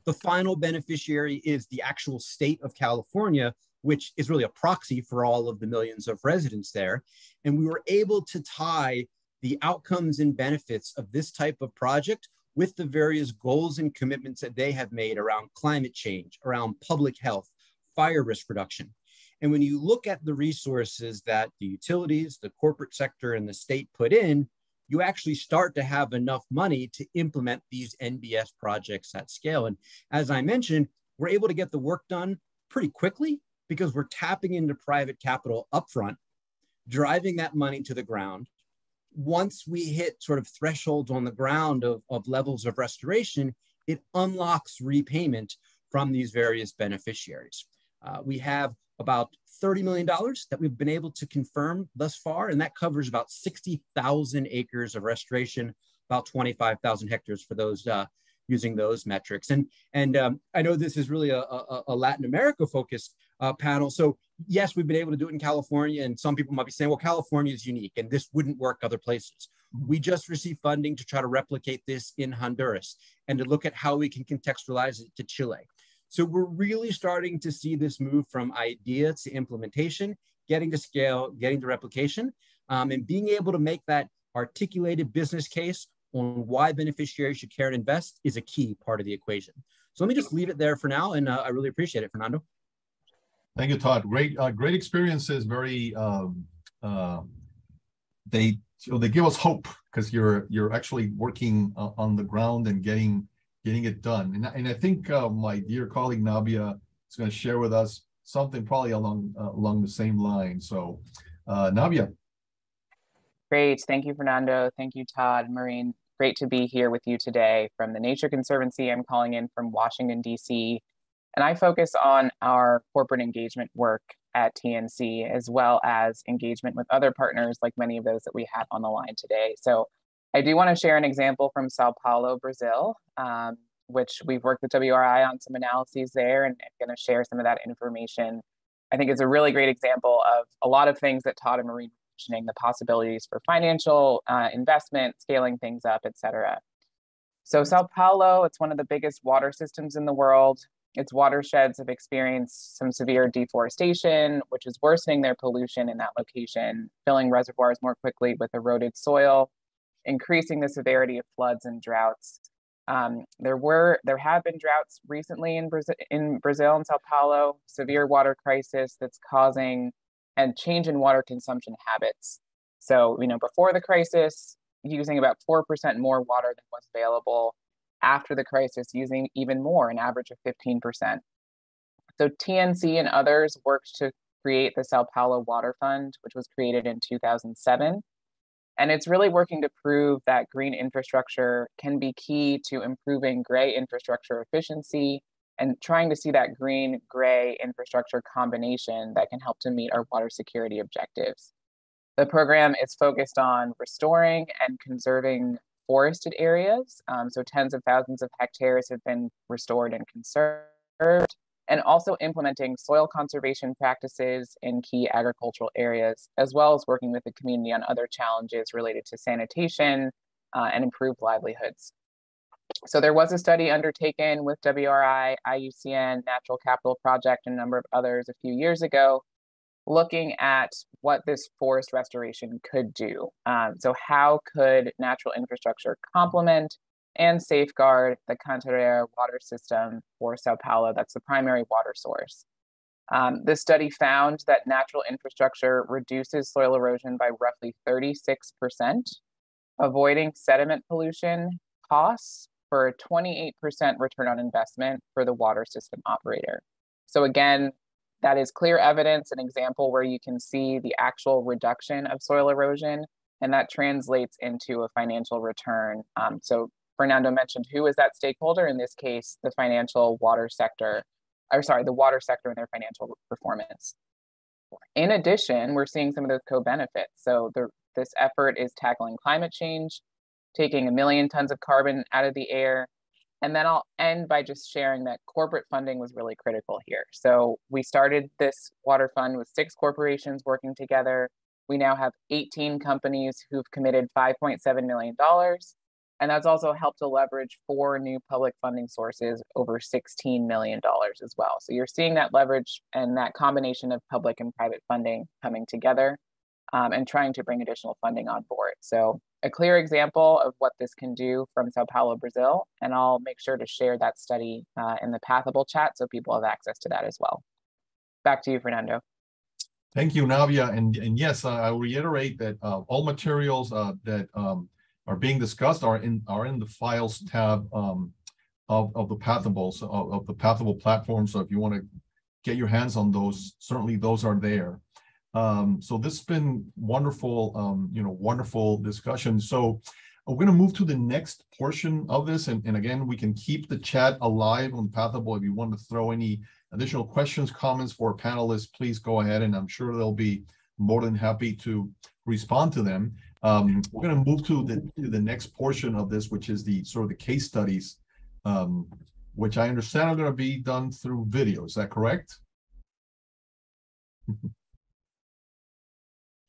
The final beneficiary is the actual state of California, which is really a proxy for all of the millions of residents there. And we were able to tie the outcomes and benefits of this type of project with the various goals and commitments that they have made around climate change, around public health, fire risk reduction. And when you look at the resources that the utilities, the corporate sector, and the state put in, you actually start to have enough money to implement these NBS projects at scale. And as I mentioned, we're able to get the work done pretty quickly because we're tapping into private capital upfront, driving that money to the ground. Once we hit sort of thresholds on the ground of, of levels of restoration, it unlocks repayment from these various beneficiaries. Uh, we have about $30 million that we've been able to confirm thus far, and that covers about 60,000 acres of restoration, about 25,000 hectares for those uh, using those metrics. And, and um, I know this is really a, a, a Latin America focused uh, panel. So yes, we've been able to do it in California, and some people might be saying, well, California is unique and this wouldn't work other places. We just received funding to try to replicate this in Honduras and to look at how we can contextualize it to Chile. So we're really starting to see this move from idea to implementation, getting to scale, getting to replication, um, and being able to make that articulated business case on why beneficiaries should care and invest is a key part of the equation. So let me just leave it there for now, and uh, I really appreciate it, Fernando. Thank you, Todd. Great, uh, great experiences. Very, um, uh, they they give us hope because you're you're actually working uh, on the ground and getting getting it done. And, and I think uh, my dear colleague Naabia is going to share with us something probably along uh, along the same line. So, uh, Naabia. Great. Thank you, Fernando. Thank you, Todd, Marine. Great to be here with you today from the Nature Conservancy. I'm calling in from Washington, D.C. And I focus on our corporate engagement work at TNC, as well as engagement with other partners like many of those that we have on the line today. So I do want to share an example from Sao Paulo, Brazil, um, which we've worked with WRI on some analyses there and I'm going to share some of that information. I think it's a really great example of a lot of things that Todd and Marie mentioning, the possibilities for financial uh, investment, scaling things up, et cetera. So Sao Paulo, it's one of the biggest water systems in the world. Its watersheds have experienced some severe deforestation, which is worsening their pollution in that location, filling reservoirs more quickly with eroded soil increasing the severity of floods and droughts. Um, there were there have been droughts recently in Brazil, in Brazil and Sao Paulo, severe water crisis that's causing and change in water consumption habits. So you know before the crisis, using about four percent more water than was available. After the crisis, using even more, an average of fifteen percent. So TNC and others worked to create the Sao Paulo Water Fund, which was created in 2007 and it's really working to prove that green infrastructure can be key to improving gray infrastructure efficiency and trying to see that green gray infrastructure combination that can help to meet our water security objectives. The program is focused on restoring and conserving forested areas. Um, so tens of thousands of hectares have been restored and conserved and also implementing soil conservation practices in key agricultural areas, as well as working with the community on other challenges related to sanitation uh, and improved livelihoods. So there was a study undertaken with WRI, IUCN, Natural Capital Project, and a number of others a few years ago looking at what this forest restoration could do. Um, so how could natural infrastructure complement and safeguard the Cantareira water system for Sao Paulo? That's the primary water source. Um, this study found that natural infrastructure reduces soil erosion by roughly 36%, avoiding sediment pollution costs for a 28% return on investment for the water system operator. So again, that is clear evidence, an example where you can see the actual reduction of soil erosion, and that translates into a financial return. Um, so Fernando mentioned who is that stakeholder, in this case, the financial water sector, or sorry, the water sector and their financial performance. In addition, we're seeing some of those co-benefits. So the, this effort is tackling climate change, taking a million tons of carbon out of the air. And then I'll end by just sharing that corporate funding was really critical here. So we started this water fund with six corporations working together. We now have 18 companies who've committed $5.7 million. And that's also helped to leverage four new public funding sources over $16 million as well. So you're seeing that leverage and that combination of public and private funding coming together um, and trying to bring additional funding on board. So a clear example of what this can do from Sao Paulo, Brazil. And I'll make sure to share that study uh, in the Pathable chat so people have access to that as well. Back to you, Fernando. Thank you, Naabia. And, and yes, I reiterate that uh, all materials uh, that um, are being discussed are in are in the files tab um, of, of the Pathables, of, of the Pathable platform. So if you want to get your hands on those, certainly those are there. Um, so this has been wonderful, um, you know, wonderful discussion. So we're going to move to the next portion of this. And, and again, we can keep the chat alive on Pathable. If you want to throw any additional questions, comments for panelists, please go ahead. And I'm sure they'll be more than happy to respond to them. Um, we're going to move to the, to the next portion of this, which is the sort of the case studies, um, which I understand are going to be done through video. Is that correct? [laughs]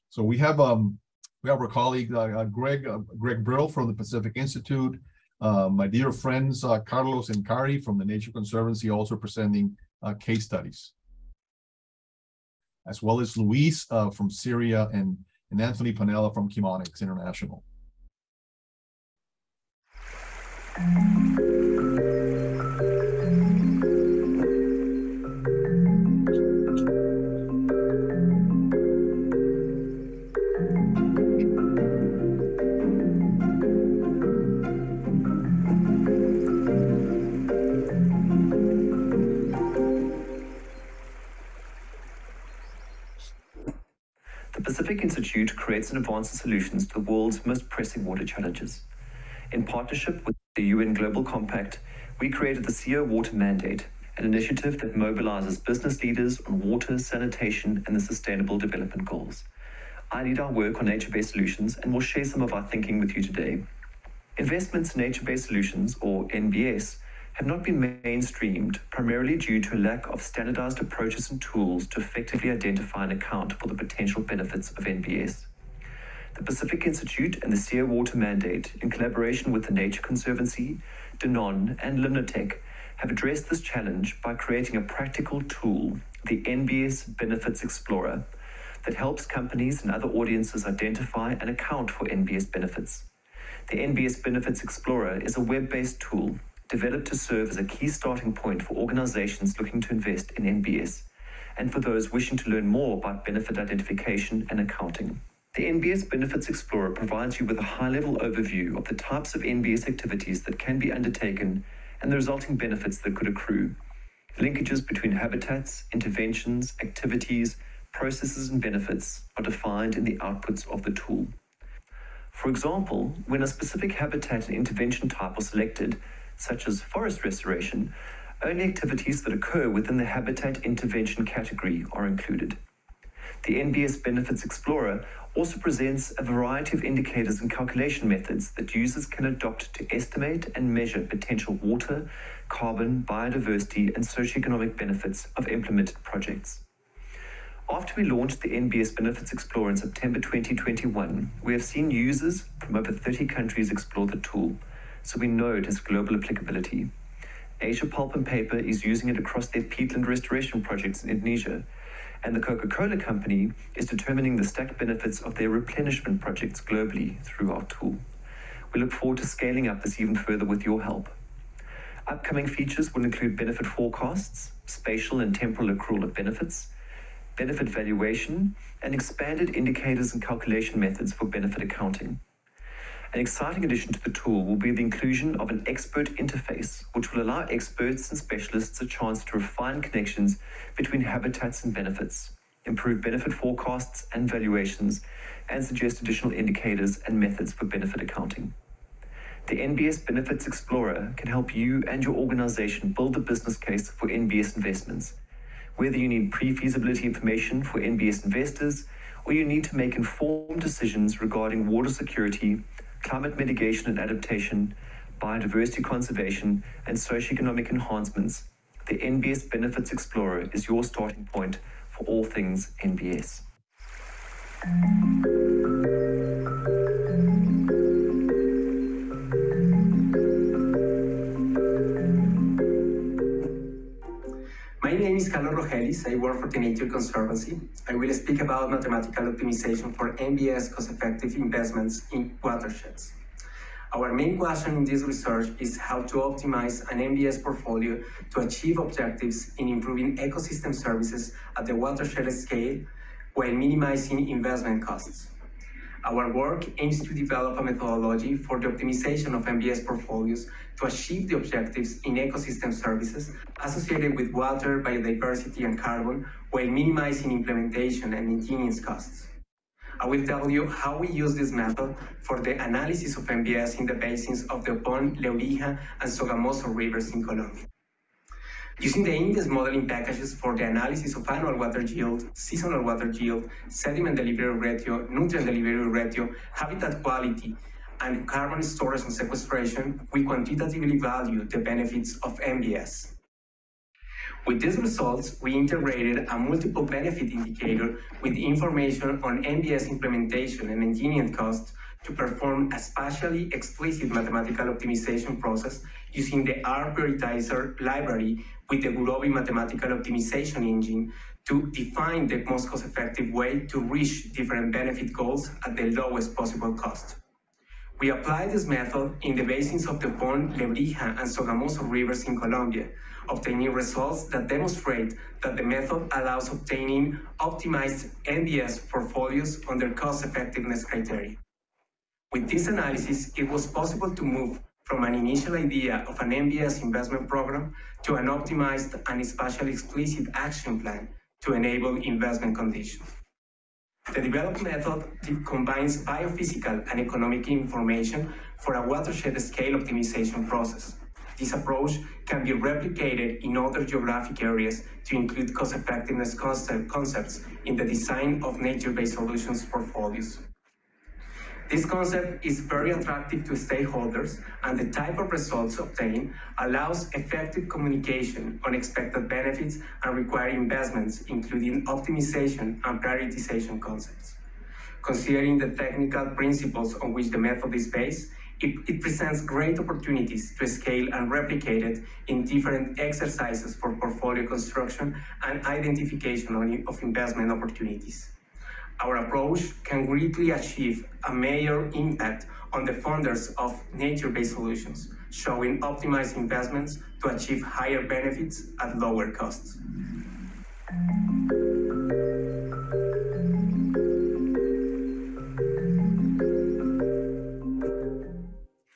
So we have um we have our colleague uh, uh, Greg uh, Gregg Brill from the Pacific Institute, uh, my dear friends uh, Carlos and Kari from the Nature Conservancy also presenting uh, case studies, as well as Luis from CIRIA and and Anthony Panella from Chemonics International. Pacific Institute creates and advances solutions to the world's most pressing water challenges. In partnership with the UN Global Compact, we created the CEO Water Mandate, an initiative that mobilizes business leaders on water, sanitation, and the Sustainable Development Goals. I lead our work on nature based solutions and will share some of our thinking with you today. Investments in nature based solutions, or NBS, have not been mainstreamed primarily due to a lack of standardized approaches and tools to effectively identify and account for the potential benefits of NBS. The Pacific Institute and the CEO Water Mandate, in collaboration with the Nature Conservancy, Danone, and Limnotech, have addressed this challenge by creating a practical tool, the NBS Benefits Explorer, that helps companies and other audiences identify and account for NBS benefits. The NBS Benefits Explorer is a web based tool developed to serve as a key starting point for organizations looking to invest in NBS and for those wishing to learn more about benefit identification and accounting. The NBS Benefits Explorer provides you with a high level overview of the types of NBS activities that can be undertaken and the resulting benefits that could accrue. Linkages between habitats, interventions, activities, processes, and benefits are defined in the outputs of the tool. For example, when a specific habitat and intervention type are selected, such as forest restoration, only activities that occur within the habitat intervention category are included. The NBS Benefits Explorer also presents a variety of indicators and calculation methods that users can adopt to estimate and measure potential water, carbon, biodiversity, and socioeconomic benefits of implemented projects. After we launched the NBS Benefits Explorer in September 2021, we have seen users from over 30 countries explore the tool so we know it has global applicability. Asia Pulp and Paper is using it across their peatland restoration projects in Indonesia, and the Coca Cola Company is determining the stacked benefits of their replenishment projects globally through our tool. We look forward to scaling up this even further with your help. Upcoming features will include benefit forecasts, spatial and temporal accrual of benefits, benefit valuation, and expanded indicators and calculation methods for benefit accounting. An exciting addition to the tool will be the inclusion of an expert interface, which will allow experts and specialists a chance to refine connections between habitats and benefits, improve benefit forecasts and valuations, and suggest additional indicators and methods for benefit accounting. The NBS Benefits Explorer can help you and your organization build a business case for NBS investments. Whether you need pre feasibility information for NBS investors or you need to make informed decisions regarding water security climate mitigation and adaptation, biodiversity conservation, and socioeconomic enhancements, the NBS Benefits Explorer is your starting point for all things NBS. Name is Carlos Rogelis. I work for the Nature Conservancy. I will speak about mathematical optimization for NBS cost-effective investments in watersheds. Our main question in this research is how to optimize an NBS portfolio to achieve objectives in improving ecosystem services at the watershed scale while minimizing investment costs. Our work aims to develop a methodology for the optimization of NBS portfolios to achieve the objectives in ecosystem services associated with water, biodiversity, and carbon while minimizing implementation and maintenance costs. I will tell you how we use this method for the analysis of NBS in the basins of the Opón, Lebrija, and Sogamoso rivers in Colombia. Using the InVEST modeling packages for the analysis of annual water yield, seasonal water yield, sediment delivery ratio, nutrient delivery ratio, habitat quality, and carbon storage and sequestration, we quantitatively value the benefits of NBS. With these results, we integrated a multiple benefit indicator with information on NBS implementation and engineering costs to perform a spatially explicit mathematical optimization process using the R prioritizr library with the Gurobi mathematical optimization engine to define the most cost-effective way to reach different benefit goals at the lowest possible cost. We applied this method in the basins of the Opón, Lebrija, and Sogamoso rivers in Colombia, obtaining results that demonstrate that the method allows obtaining optimized NBS portfolios under cost-effectiveness criteria. With this analysis, it was possible to move from an initial idea of an NBS investment program to an optimized and spatially explicit action plan to enable investment conditions. The developed method combines biophysical and economic information for a watershed scale optimization process. This approach can be replicated in other geographic areas to include cost-effectiveness concept concepts in the design of nature-based solutions portfolios. This concept is very attractive to stakeholders and the type of results obtained allows effective communication on expected benefits and require investments, including optimization and prioritization concepts. Considering the technical principles on which the method is based, it, it, presents great opportunities to scale and replicate it in different exercises for portfolio construction and identification of investment opportunities our approach can greatly achieve a major impact on the funders of nature-based solutions, showing optimized investments to achieve higher benefits at lower costs.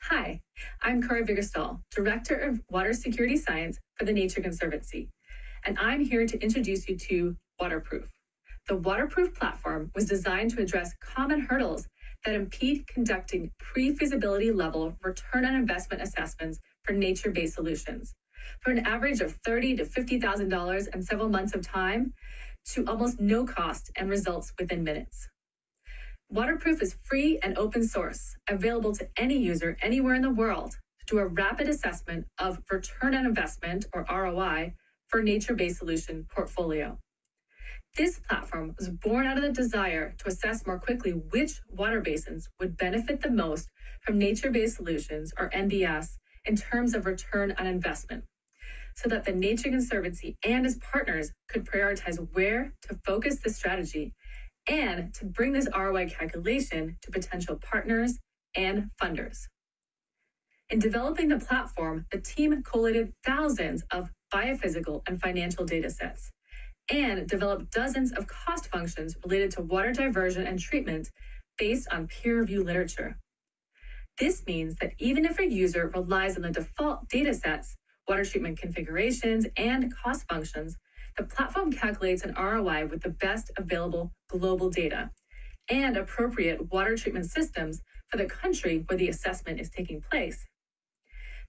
Hi, I'm Kari Vigerstol, Director of Water Security Science for the Nature Conservancy, and I'm here to introduce you to Waterproof. The Waterproof platform was designed to address common hurdles that impede conducting pre-feasibility level return on investment assessments for nature-based solutions. For an average of thirty to fifty thousand dollars and several months of time, to almost no cost and results within minutes. Waterproof is free and open source, available to any user anywhere in the world to do a rapid assessment of return on investment or ROI for nature-based solution portfolio. This platform was born out of the desire to assess more quickly which water basins would benefit the most from nature based solutions, or NBS, in terms of return on investment. so that the Nature Conservancy and its partners could prioritize where to focus the strategy and to bring this ROI calculation to potential partners and funders. In developing the platform, the team collated thousands of biophysical and financial data sets and developed dozens of cost functions related to water diversion and treatment based on peer review literature. This means that even if a user relies on the default data sets, water treatment configurations, and cost functions, the platform calculates an ROI with the best available global data and appropriate water treatment systems for the country where the assessment is taking place.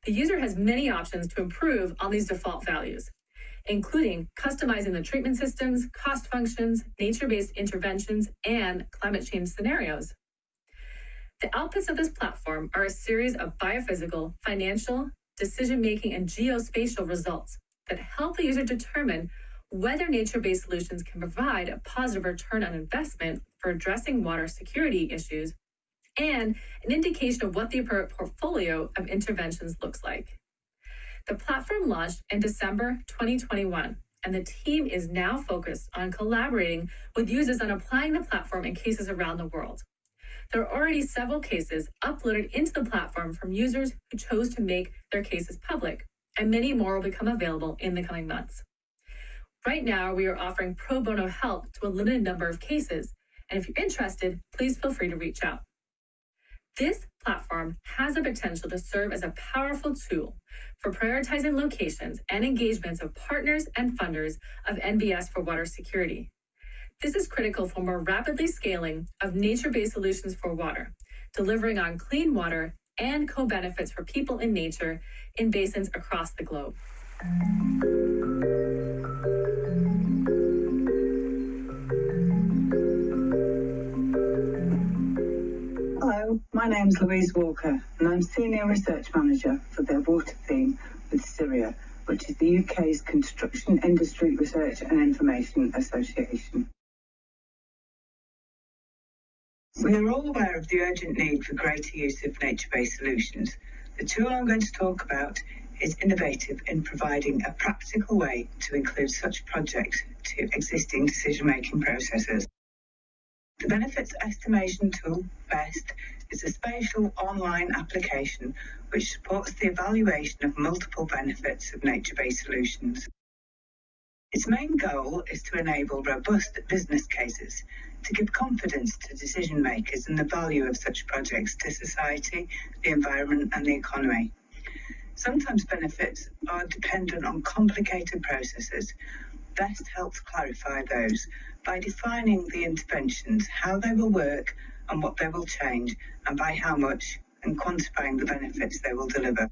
The user has many options to improve on these default values, including customizing the treatment systems, cost functions, nature-based interventions, and climate change scenarios. The outputs of this platform are a series of biophysical, financial, decision-making, and geospatial results that help the user determine whether nature-based solutions can provide a positive return on investment for addressing water security issues and an indication of what the appropriate portfolio of interventions looks like. The platform launched in December 2021, and the team is now focused on collaborating with users on applying the platform in cases around the world. There are already several cases uploaded into the platform from users who chose to make their cases public, and many more will become available in the coming months. Right now, we are offering pro bono help to a limited number of cases, and if you're interested, please feel free to reach out. This platform has the potential to serve as a powerful tool for prioritizing locations and engagements of partners and funders of NBS for water security. This is critical for more rapidly scaling of nature-based solutions for water, delivering on clean water and co-benefits for people in nature in basins across the globe. My name is Louise Walker, and I'm Senior Research Manager for the water theme with CIRIA, which is the UK's Construction Industry Research and Information Association. We are all aware of the urgent need for greater use of nature-based solutions. The tool I'm going to talk about is innovative in providing a practical way to include such projects to existing decision-making processes. The benefits estimation tool, BEST, is a spatial online application which supports the evaluation of multiple benefits of nature-based solutions. Its main goal is to enable robust business cases to give confidence to decision makers in the value of such projects to society, the environment, and the economy. Sometimes benefits are dependent on complicated processes. Best helps clarify those by defining the interventions, how they will work, and what they will change, and by how much, and quantifying the benefits they will deliver.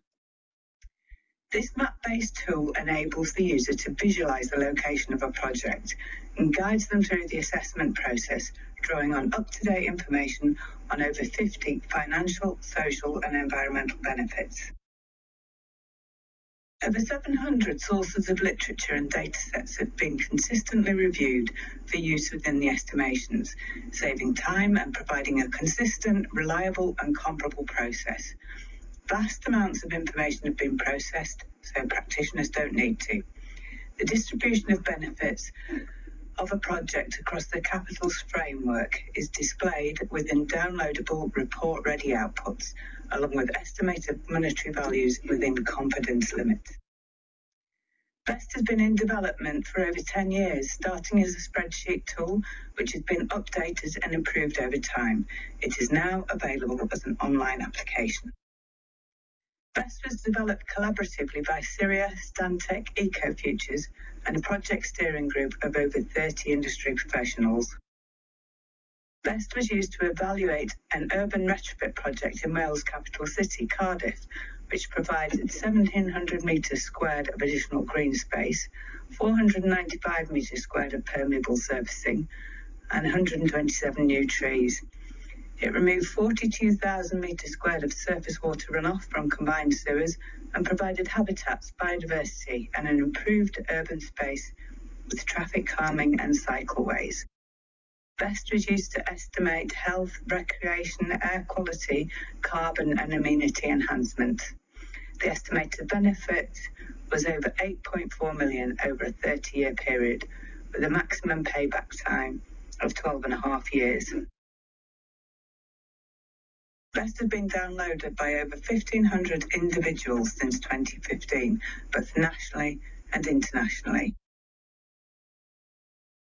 This map-based tool enables the user to visualize the location of a project and guides them through the assessment process, drawing on up-to-date information on over 50 financial, social and environmental benefits. Over 700 sources of literature and datasets have been consistently reviewed for use within the estimations, saving time and providing a consistent, reliable and comparable process. Vast amounts of information have been processed, so practitioners don't need to. The distribution of benefits of a project across the Capitals framework is displayed within downloadable report ready outputs, along with estimated monetary values within confidence limits. BEST has been in development for over 10 years, starting as a spreadsheet tool, which has been updated and improved over time. It is now available as an online application. BEST was developed collaboratively by CIRIA, Stantec, EcoFutures, and a project steering group of over 30 industry professionals. BEST was used to evaluate an urban retrofit project in Wales' capital city, Cardiff, which provided 1,700 metres squared of additional green space, 495 metres squared of permeable surfacing, and 127 new trees. It removed 42,000 metres squared of surface water runoff from combined sewers and provided habitats, biodiversity, and an improved urban space with traffic calming and cycleways. Best was used to estimate health, recreation, air quality, carbon, and amenity enhancement. The estimated benefit was over 8.4 million over a 30 year period with a maximum payback time of 12 and a half years. Best has been downloaded by over 1,500 individuals since 2015, both nationally and internationally.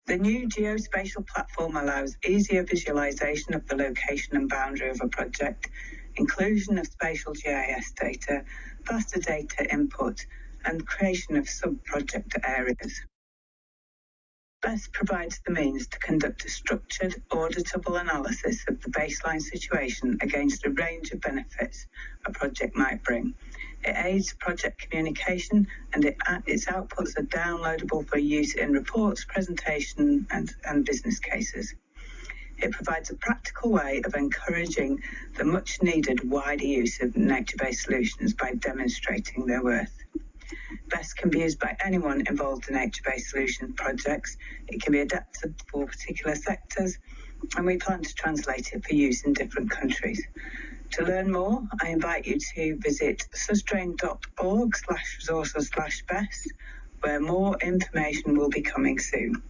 The new geospatial platform allows easier visualization of the location and boundary of a project, inclusion of spatial GIS data, faster data input, and creation of sub-project areas. BEST provides the means to conduct a structured, auditable analysis of the baseline situation against a range of benefits a project might bring. It aids project communication and it, uh, its outputs are downloadable for use in reports, presentation, and, and business cases. It provides a practical way of encouraging the much needed wider use of nature based solutions by demonstrating their worth. BEST can be used by anyone involved in nature-based solution projects. It can be adapted for particular sectors, and we plan to translate it for use in different countries. To learn more, I invite you to visit susdrain.org slash resources slash best, where more information will be coming soon.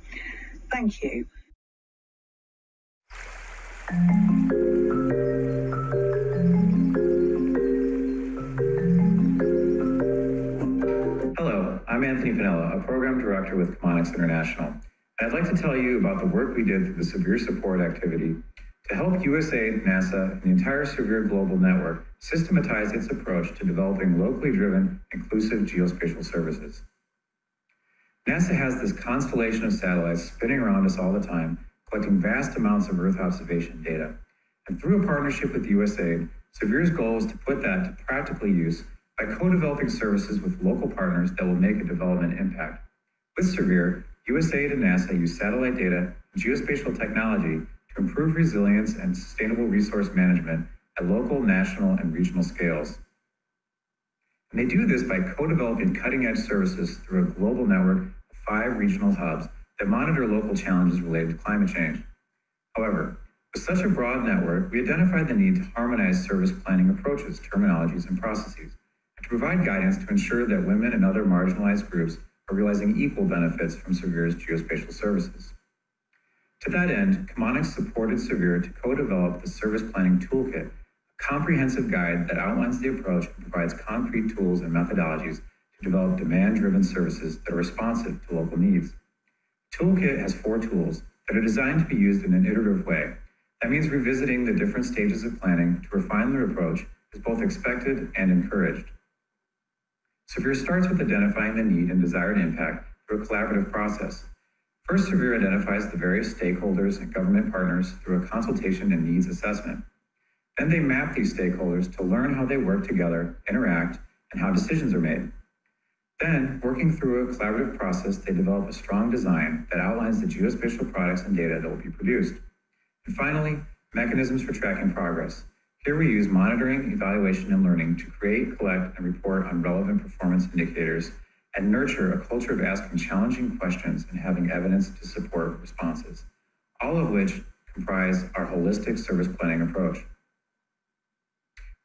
Thank you. Hello, I'm Anthony Pinella, a program director with Chemonics International. I'd like to tell you about the work we did through the SERVIR Support activity to help USAID, NASA, and the entire SERVIR Global Network systematize its approach to developing locally driven, inclusive geospatial services. NASA has this constellation of satellites spinning around us all the time, collecting vast amounts of Earth observation data. And through a partnership with USAID, SERVIR's goal is to put that to practical use by co-developing services with local partners that will make a development impact. With SERVIR, USAID and NASA use satellite data and geospatial technology to improve resilience and sustainable resource management at local, national, and regional scales. And they do this by co-developing cutting-edge services through a global network of five regional hubs that monitor local challenges related to climate change. However, with such a broad network, we identified the need to harmonize service planning approaches, terminologies, and processes and to provide guidance to ensure that women and other marginalized groups are realizing equal benefits from SERVIR's geospatial services. To that end, Chemonics supported SERVIR to co-develop the Service Planning Toolkit, a comprehensive guide that outlines the approach and provides concrete tools and methodologies to develop demand-driven services that are responsive to local needs. Toolkit has four tools that are designed to be used in an iterative way. That means revisiting the different stages of planning to refine their approach is both expected and encouraged. SERVIR starts with identifying the need and desired impact through a collaborative process. First, SERVIR identifies the various stakeholders and government partners through a consultation and needs assessment. Then they map these stakeholders to learn how they work together, interact, and how decisions are made. Then, working through a collaborative process, they develop a strong design that outlines the geospatial products and data that will be produced. And finally, mechanisms for tracking progress. Here we use monitoring, evaluation, and learning to create, collect, and report on relevant performance indicators and nurture a culture of asking challenging questions and having evidence to support responses, all of which comprise our holistic service planning approach,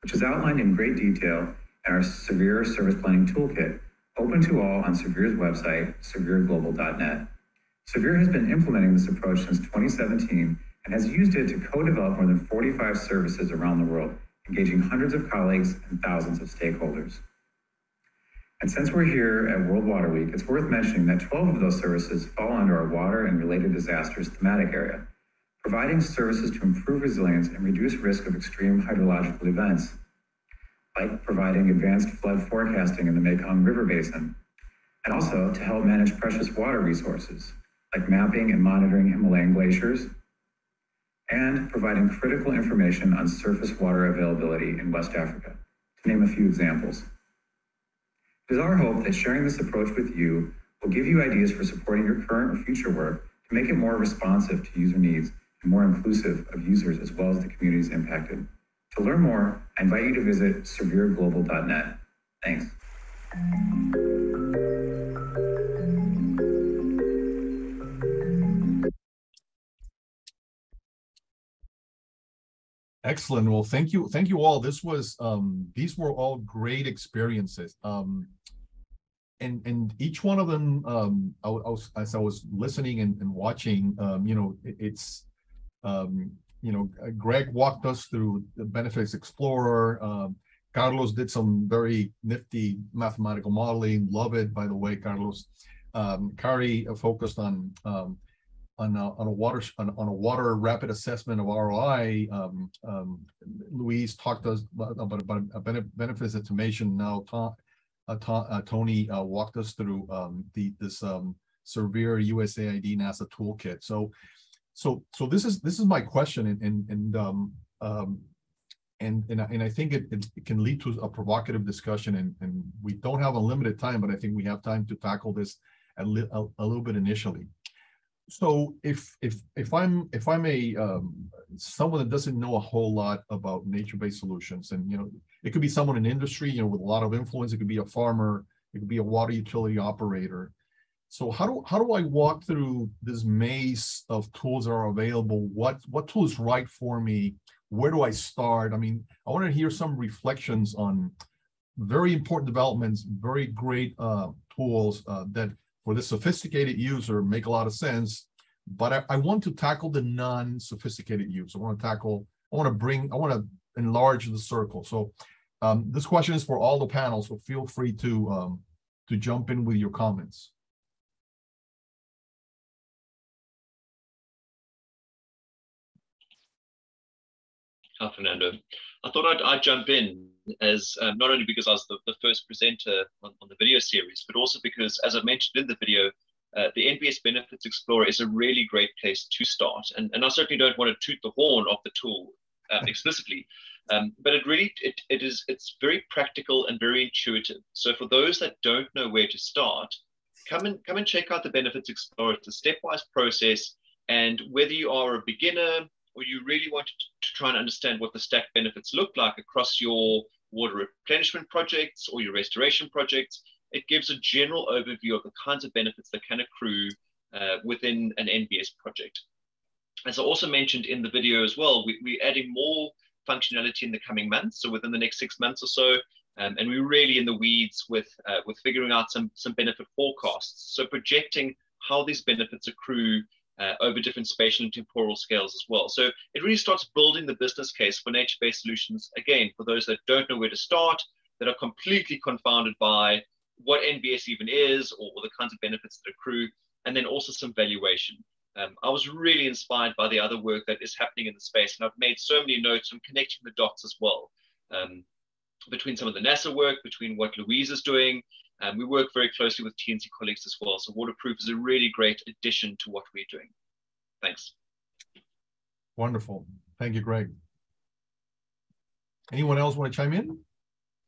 which is outlined in great detail in our SERVIR Service Planning Toolkit, open to all on SERVIR's website, servirglobal.net. SERVIR has been implementing this approach since 2017 and has used it to co-develop more than 45 services around the world, engaging hundreds of colleagues and thousands of stakeholders. And since we're here at World Water Week, it's worth mentioning that 12 of those services fall under our water and related disasters thematic area, providing services to improve resilience and reduce risk of extreme hydrological events, like providing advanced flood forecasting in the Mekong River Basin, and also to help manage precious water resources, like mapping and monitoring Himalayan glaciers, and providing critical information on surface water availability in West Africa, to name a few examples. It is our hope that sharing this approach with you will give you ideas for supporting your current or future work to make it more responsive to user needs and more inclusive of users as well as the communities impacted. To learn more, I invite you to visit servirglobal.net. Thanks. Excellent. Well, thank you. Thank you all. This was, um, these were all great experiences. Um, and, and each one of them, um, I, I was, as I was listening and, and watching, um, you know, it, it's, um, you know, uh, Greg walked us through the Benefits Explorer. Um, Carlos did some very nifty mathematical modeling. Love it, by the way, Carlos. Um, Kari focused on um, on a, on a water on, on, a water rapid assessment of ROI. Um, um, Luis talked to us about, about, about benefits estimation. Now, Tom, uh, Tom, uh, Tony uh, walked us through um, the this um, SERVIR USAID NASA toolkit. So, so so this is this is my question, and and and um, um, and and, and I think it, it, it, can lead to a provocative discussion, and, and we don't have a limited time, but I think we have time to tackle this a, li a, a little bit initially so if if if i'm if i'm a um, someone that doesn't know a whole lot about nature-based solutions and you know it could be someone in industry you know with a lot of influence it could be a farmer it could be a water utility operator. So how do how do i walk through this maze of tools that are available? What what tool is right for me? Where do i start? I mean i want to hear some reflections on very important developments very great uh, tools uh, that for the sophisticated user make a lot of sense, but I, I want to tackle the non-sophisticated user. I want to tackle, I want to bring, I want to enlarge the circle. So um, this question is for all the panels, so feel free to um, to jump in with your comments. Hi, Fernando. I thought I'd, I'd jump in as um, not only because I was the, the first presenter on, on, the video series, but also because, as I mentioned in the video, uh, the NBS Benefits Explorer is a really great place to start. And, and I certainly don't want to toot the horn of the tool uh, [laughs] explicitly, um, but it really it, it is it's very practical and very intuitive. So for those that don't know where to start, come and come and check out the Benefits Explorer. It's a stepwise process, and whether you are a beginner or you really want to, to try and understand what the stack benefits look like across your water replenishment projects or your restoration projects, it gives a general overview of the kinds of benefits that can accrue uh, within an NBS project. As I also mentioned in the video as well, we, we're adding more functionality in the coming months, so within the next six months or so, um, and we're really in the weeds with uh, with figuring out some some benefit forecasts. So projecting how these benefits accrue uh, over different spatial and temporal scales as well. So it really starts building the business case for nature-based solutions. Again, for those that don't know where to start, that are completely confounded by what NBS even is or, or the kinds of benefits that accrue, and then also some valuation. Um, I was really inspired by the other work that is happening in the space, and I've made so many notes on connecting the dots as well. Um, between some of the NASA work, between what Louise is doing, um, we work very closely with TNC colleagues as well. So Waterproof is a really great addition to what we're doing. Thanks. Wonderful. Thank you, Gregg. Anyone else want to chime in?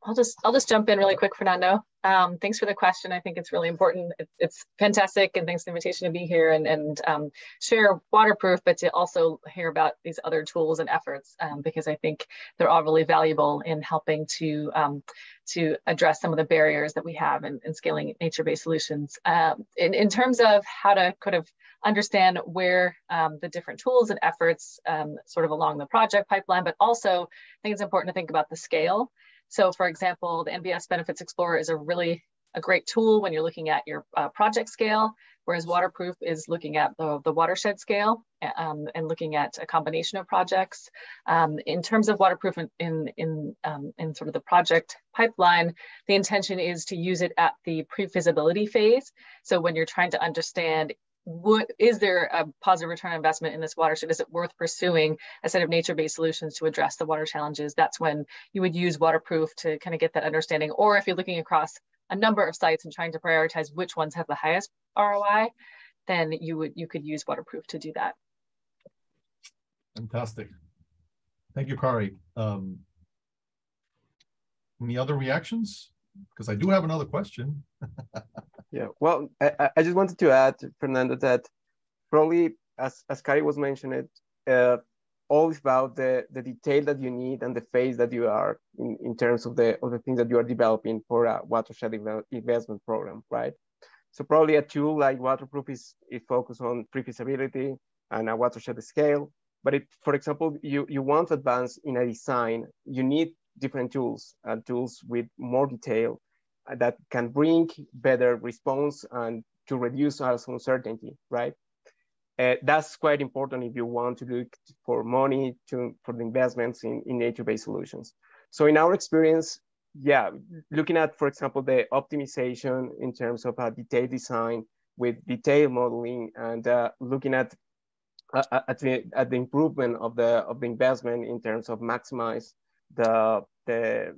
I'll just I'll just jump in really quick, Fernando. Um, thanks for the question. I think it's really important. It, it's fantastic, and thanks for the invitation to be here and and um, share waterproof, but to also hear about these other tools and efforts um, because I think they're all really valuable in helping to um, to address some of the barriers that we have in, in scaling nature-based solutions. Um, in in terms of how to kind of understand where um, the different tools and efforts sort of along the project pipeline, but also I think it's important to think about the scale. So for example, the NBS Benefits Explorer is a really a great tool when you're looking at your uh, project scale, whereas Waterproof is looking at the, the watershed scale um, and looking at a combination of projects. Um, in terms of Waterproof in, in, in, um, in sort of the project pipeline, the intention is to use it at the pre-feasibility phase. So when you're trying to understand what is there a positive return on investment in this watershed? Is it worth pursuing a set of nature-based solutions to address the water challenges? That's when you would use waterproof to kind of get that understanding. Or if you're looking across a number of sites and trying to prioritize which ones have the highest ROI, then you would you could use waterproof to do that. Fantastic. Thank you, Kari. Um, any other reactions? Because I do have another question. [laughs] Yeah, well, I, I just wanted to add, Fernando, that probably as, as Kari was mentioning, uh, all is about the, the detail that you need and the phase that you are in, in terms of the, of the things that you are developing for a watershed investment program, right? So probably a tool like Waterproof is, is focused on pre-feasibility and a watershed scale. But if, for example, you, you want to advance in a design, you need different tools and tools with more detail that can bring better response and to reduce our uncertainty, right? Uh, that's quite important if you want to look for money to, for the investments in, in nature-based solutions. So in our experience, yeah, looking at, for example, the optimization in terms of a detailed design with detailed modeling and uh, looking at uh, uh, at the at the improvement of the of the investment in terms of maximize the the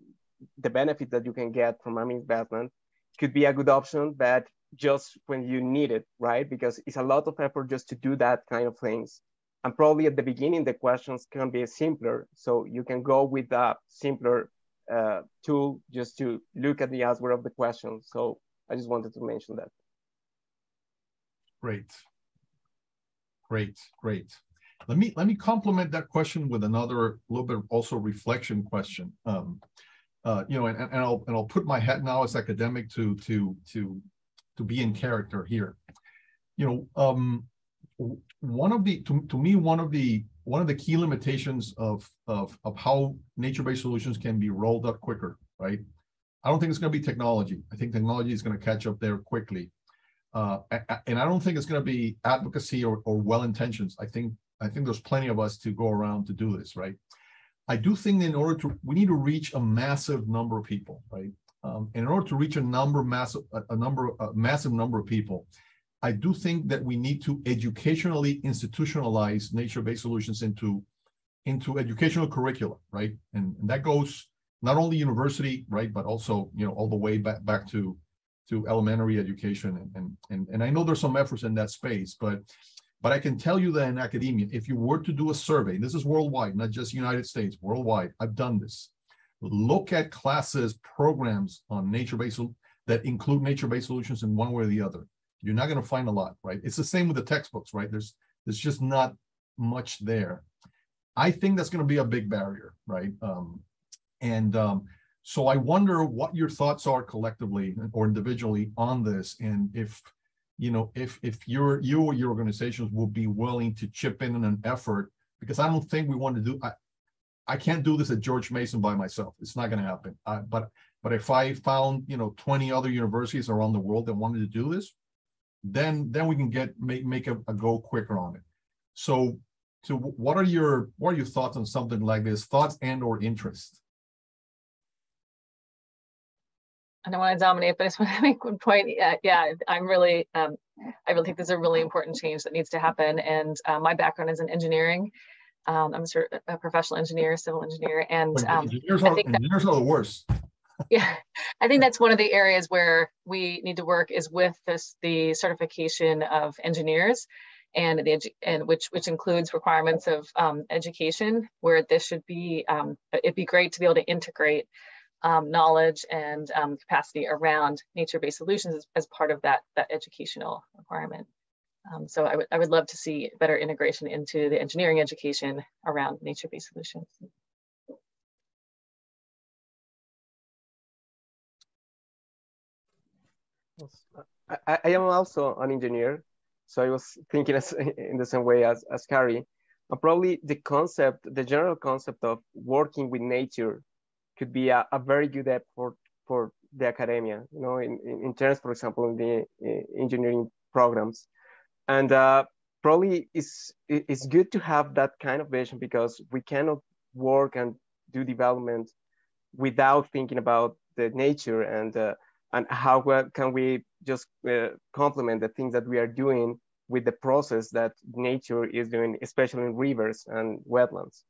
the benefit that you can get from an investment could be a good option, but just when you need it, right? Because it's a lot of effort just to do that kind of things. And probably at the beginning, the questions can be simpler. So you can go with a simpler uh, tool just to look at the answer of the question. So I just wanted to mention that. Great. Great, great. Let me let me complement that question with another little bit also reflection question. Um, uh, you know, and, and I'll and I'll put my hat now as academic to to to to be in character here. You know, um, one of the to, to me one of the one of the key limitations of of of how nature-based solutions can be rolled up quicker, right? I don't think it's going to be technology. I think technology is going to catch up there quickly. Uh, and I don't think it's going to be advocacy or, or well intentions. I think I think there's plenty of us to go around to do this, right? I do think in order to we need to reach a massive number of people, right? Um, in order to reach a number massive a, number a massive number of people, I do think that we need to educationally institutionalize nature-based solutions into into educational curricula, right? And, and that goes not only university, right, but also you know all the way back back to to elementary education. And, and, and, and I know there's some efforts in that space, but but I can tell you that in academia, if you were to do a survey, this is worldwide, not just United States, worldwide, I've done this. Look at classes, programs on nature-based that include nature-based solutions in one way or the other. You're not going to find a lot, right? It's the same with the textbooks, right? There's there's just not much there. I think that's going to be a big barrier, right? Um, and um, so I wonder what your thoughts are collectively or individually on this, and if you know if if your you or your organizations will be willing to chip in in an effort, because I don't think we want to do. I, I can't do this at George Mason by myself. It's not going to happen. Uh, but but if I found you know 20 other universities around the world that wanted to do this, then then we can get make make a, a go quicker on it. So so what are your what are your thoughts on something like this? Thoughts and or interest? I don't want to dominate, but I just want to [laughs] make one point. Yeah, yeah I'm really, um, I really think there's a really important change that needs to happen. And uh, my background is in engineering. Um, I'm a, a, professional engineer, civil engineer, and um, engineers, are, I think engineers are the worst. [laughs] yeah, I think that's one of the areas where we need to work is with this the certification of engineers, and the and which which includes requirements of um, education, where this should be. Um, it'd be great to be able to integrate um, knowledge and um, capacity around nature-based solutions as, as, part of that, that educational requirement. Um, so I, I would love to see better integration into the engineering education around nature-based solutions. I, I, am also an engineer, so I was thinking as, [laughs] in the same way as, as Kari. Probably the concept, the general concept of working with nature could be a, a very good app for, for the academia, you know, in, in terms, for example, in the uh, engineering programs. And uh, probably it's, it's good to have that kind of vision because we cannot work and do development without thinking about the nature and, uh, and how can we just uh, complement the things that we are doing with the process that nature is doing, especially in rivers and wetlands.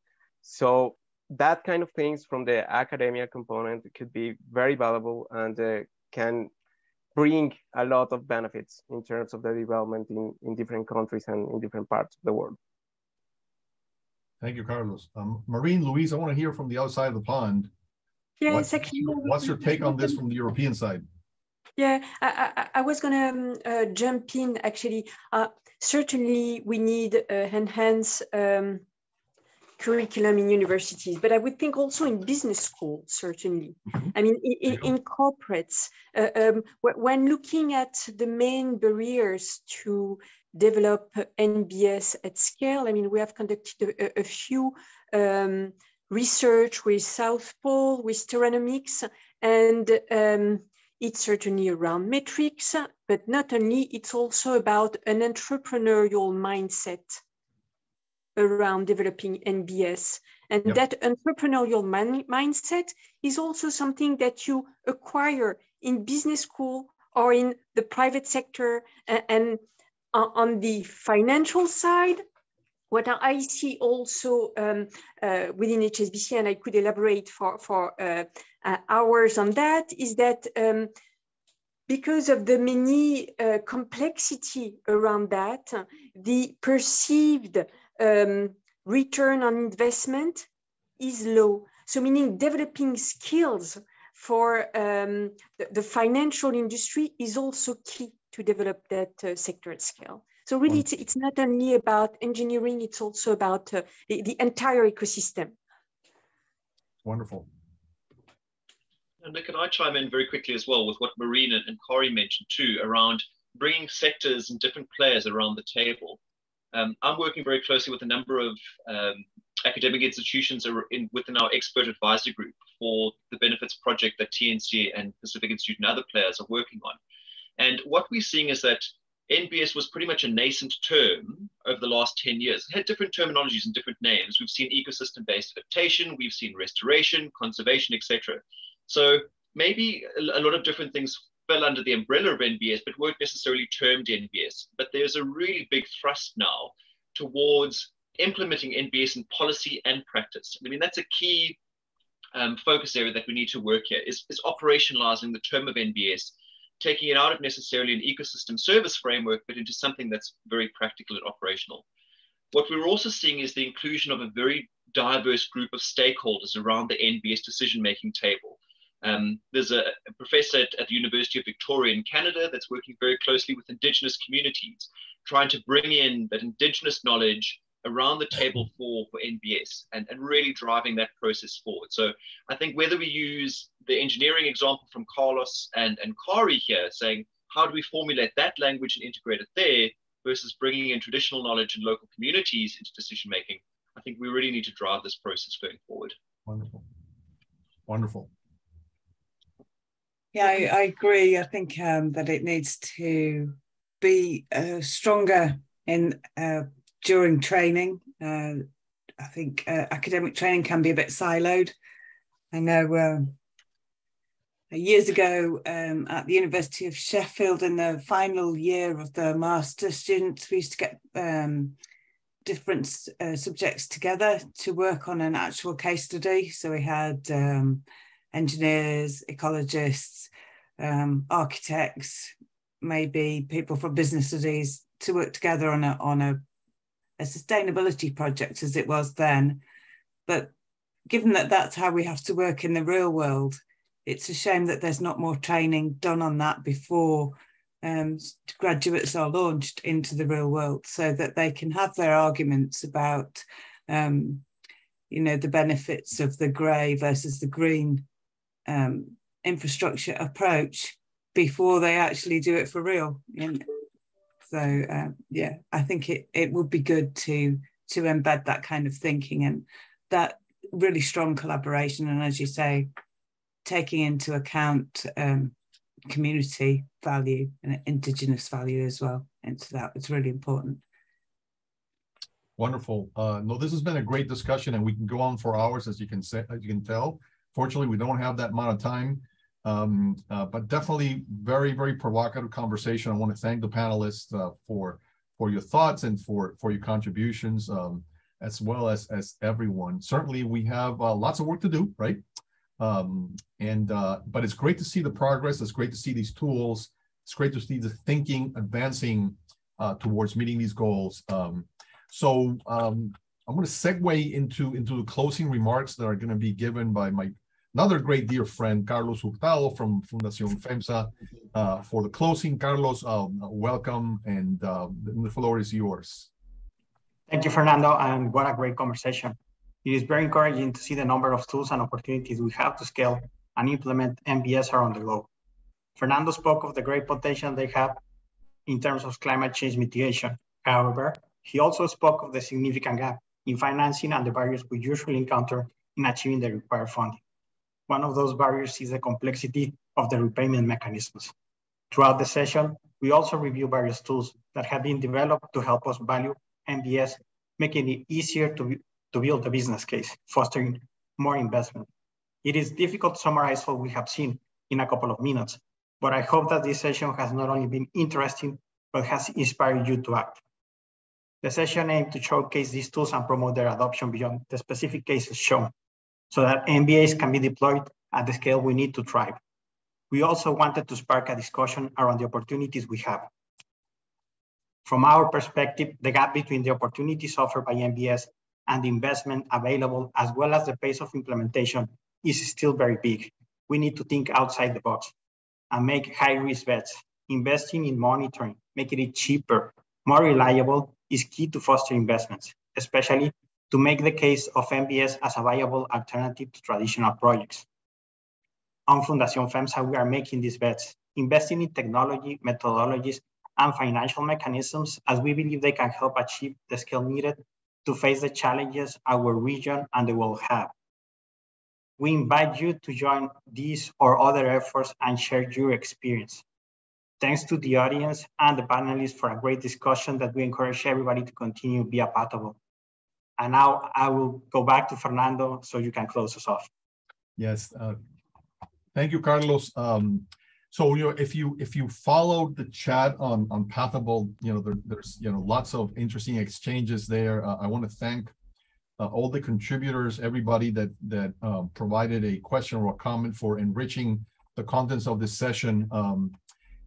So that kind of things from the academia component could be very valuable and uh, can bring a lot of benefits in terms of the development in, in different countries and in different parts of the world. Thank you, Carlos. Um, Marine, Louise, I want to hear from the outside of the pond. Yeah, what's, actually. What's your take on this from the European side? Yeah, I, I, I was going to um, uh, jump in actually. Uh, certainly, we need uh, enhance um, curriculum in universities, but I would think also in business schools, certainly. Mm-hmm. I mean, in, in corporates, uh, um, when looking at the main barriers to develop NBS at scale. I mean, we have conducted a, a few um, research with South Pole, with Terranomics, and um, it's certainly around metrics, but not only, it's also about an entrepreneurial mindset around developing NBS. And yep. that entrepreneurial man- mindset is also something that you acquire in business school or in the private sector. And, and on the financial side, what I see also um, uh, within HSBC, and I could elaborate for, for uh, uh, hours on that, is that um, because of the many uh, complexity around that, the perceived um, return on investment is low. So meaning developing skills for um, the, the, financial industry is also key to develop that uh, sector at scale. So really, it's, it's not only about engineering, it's also about uh, the, the entire ecosystem. Wonderful. And can I chime in very quickly as well with what Marina and Kari mentioned too around bringing sectors and different players around the table. Um, I'm working very closely with a number of um, academic institutions in, within our expert advisory group for the benefits project that TNC and Pacific Institute and other players are working on. And what we're seeing is that NBS was pretty much a nascent term over the last 10 years. It had different terminologies and different names. We've seen ecosystem-based adaptation, we've seen restoration, conservation, etc. So maybe a lot of different things fell under the umbrella of NBS, but weren't necessarily termed NBS. But there's a really big thrust now towards implementing NBS in policy and practice. I mean, that's a key um, focus area that we need to work here is, is operationalizing the term of NBS, taking it out of necessarily an ecosystem service framework, but into something that's very practical and operational. What we're also seeing is the inclusion of a very diverse group of stakeholders around the NBS decision-making table. Um, there's a, a professor at, at, the University of Victoria in Canada that's working very closely with Indigenous communities, trying to bring in that Indigenous knowledge around the table for, for NBS and, and really driving that process forward. So I think whether we use the engineering example from Carlos and, and Kari here, saying, how do we formulate that language and integrate it there versus bringing in traditional knowledge and local communities into decision making, I think we really need to drive this process going forward. Wonderful. Wonderful. Yeah, I, I agree. I think um, that it needs to be uh, stronger in uh, during training. Uh, I think uh, academic training can be a bit siloed. I know um, years ago um, at the University of Sheffield in the final year of the master students, we used to get um, different uh, subjects together to work on an actual case study. So we had um, engineers, ecologists, um, architects, maybe people from business studies to work together on a on a, a sustainability project as it was then. But given that that's how we have to work in the real world, it's a shame that there's not more training done on that before um, graduates are launched into the real world so that they can have their arguments about um, you know the benefits of the grey versus the green um, infrastructure approach before they actually do it for real. And so uh, yeah, I think it it would be good to to embed that kind of thinking and that really strong collaboration. And as you say, taking into account um, community value and indigenous value as well into that. It's really important. Wonderful. Uh, no, this has been a great discussion, and we can go on for hours, as you can say, as you can tell. Fortunately, we don't have that amount of time. Um, uh, but definitely very, very provocative conversation. I want to thank the panelists uh, for for your thoughts and for for your contributions, um, as well as as everyone. Certainly, we have uh, lots of work to do, right? Um, and uh, but it's great to see the progress. It's great to see these tools. It's great to see the thinking advancing uh, towards meeting these goals. Um, so um, I'm going to segue into into the closing remarks that are going to be given by my another great dear friend, Carlos Hurtado from Fundación FEMSA. Uh, for the closing, Carlos, uh, welcome, and uh, the floor is yours. Thank you, Fernando, and what a great conversation. It is very encouraging to see the number of tools and opportunities we have to scale and implement NBS around the globe. Fernando spoke of the great potential they have in terms of climate change mitigation, However, he also spoke of the significant gap in financing and the barriers we usually encounter in achieving the required funding. One of those barriers is the complexity of the repayment mechanisms. Throughout the session, we also review various tools that have been developed to help us value NBS, making it easier to, to build a business case, fostering more investment. It is difficult to summarize what we have seen in a couple of minutes, but I hope that this session has not only been interesting, but has inspired you to act. The session aimed to showcase these tools and promote their adoption beyond the specific cases shown, so that NBS can be deployed at the scale we need to thrive. We also wanted to spark a discussion around the opportunities we have. From our perspective, the gap between the opportunities offered by NBS and the investment available, as well as the pace of implementation, is still very big. We need to think outside the box and make high-risk bets. Investing in monitoring, making it cheaper, more reliable, is key to foster investments, especially to make the case of NBS as a viable alternative to traditional projects. On Fundación FEMSA, we are making these bets, investing in technology, methodologies, and financial mechanisms as we believe they can help achieve the scale needed to face the challenges our region and the world have. We invite you to join these or other efforts and share your experience. Thanks to the audience and the panelists for a great discussion that we encourage everybody to continue be a part of. And now I will go back to Fernando so you can close us off. Yes, uh, thank you, Carlos. Um, so you know, if you if you followed the chat on on Pathable, you know there, there's you know lots of interesting exchanges there. Uh, I want to thank uh, all the contributors, everybody that that um, provided a question or a comment for enriching the contents of this session. Um,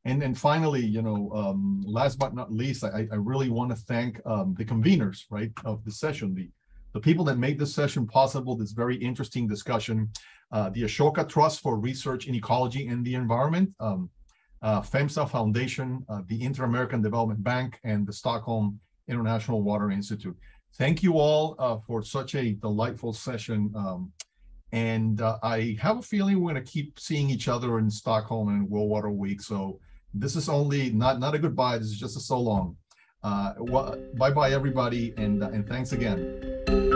and then finally, you know, um, last but not least, I, I really want to thank um, the conveners, right, of the session, the the people that made this session possible, this very interesting discussion, uh, the Ashoka Trust for Research in Ecology and the Environment, um, uh, FEMSA Foundation, uh, the Inter-American Development Bank, and the Stockholm International Water Institute. Thank you all uh, for such a delightful session. Um, and uh, I have a feeling we're going to keep seeing each other in Stockholm and World Water Week. So this is only not not a goodbye. This is just a so long. Uh, well, bye bye everybody, and and thanks again.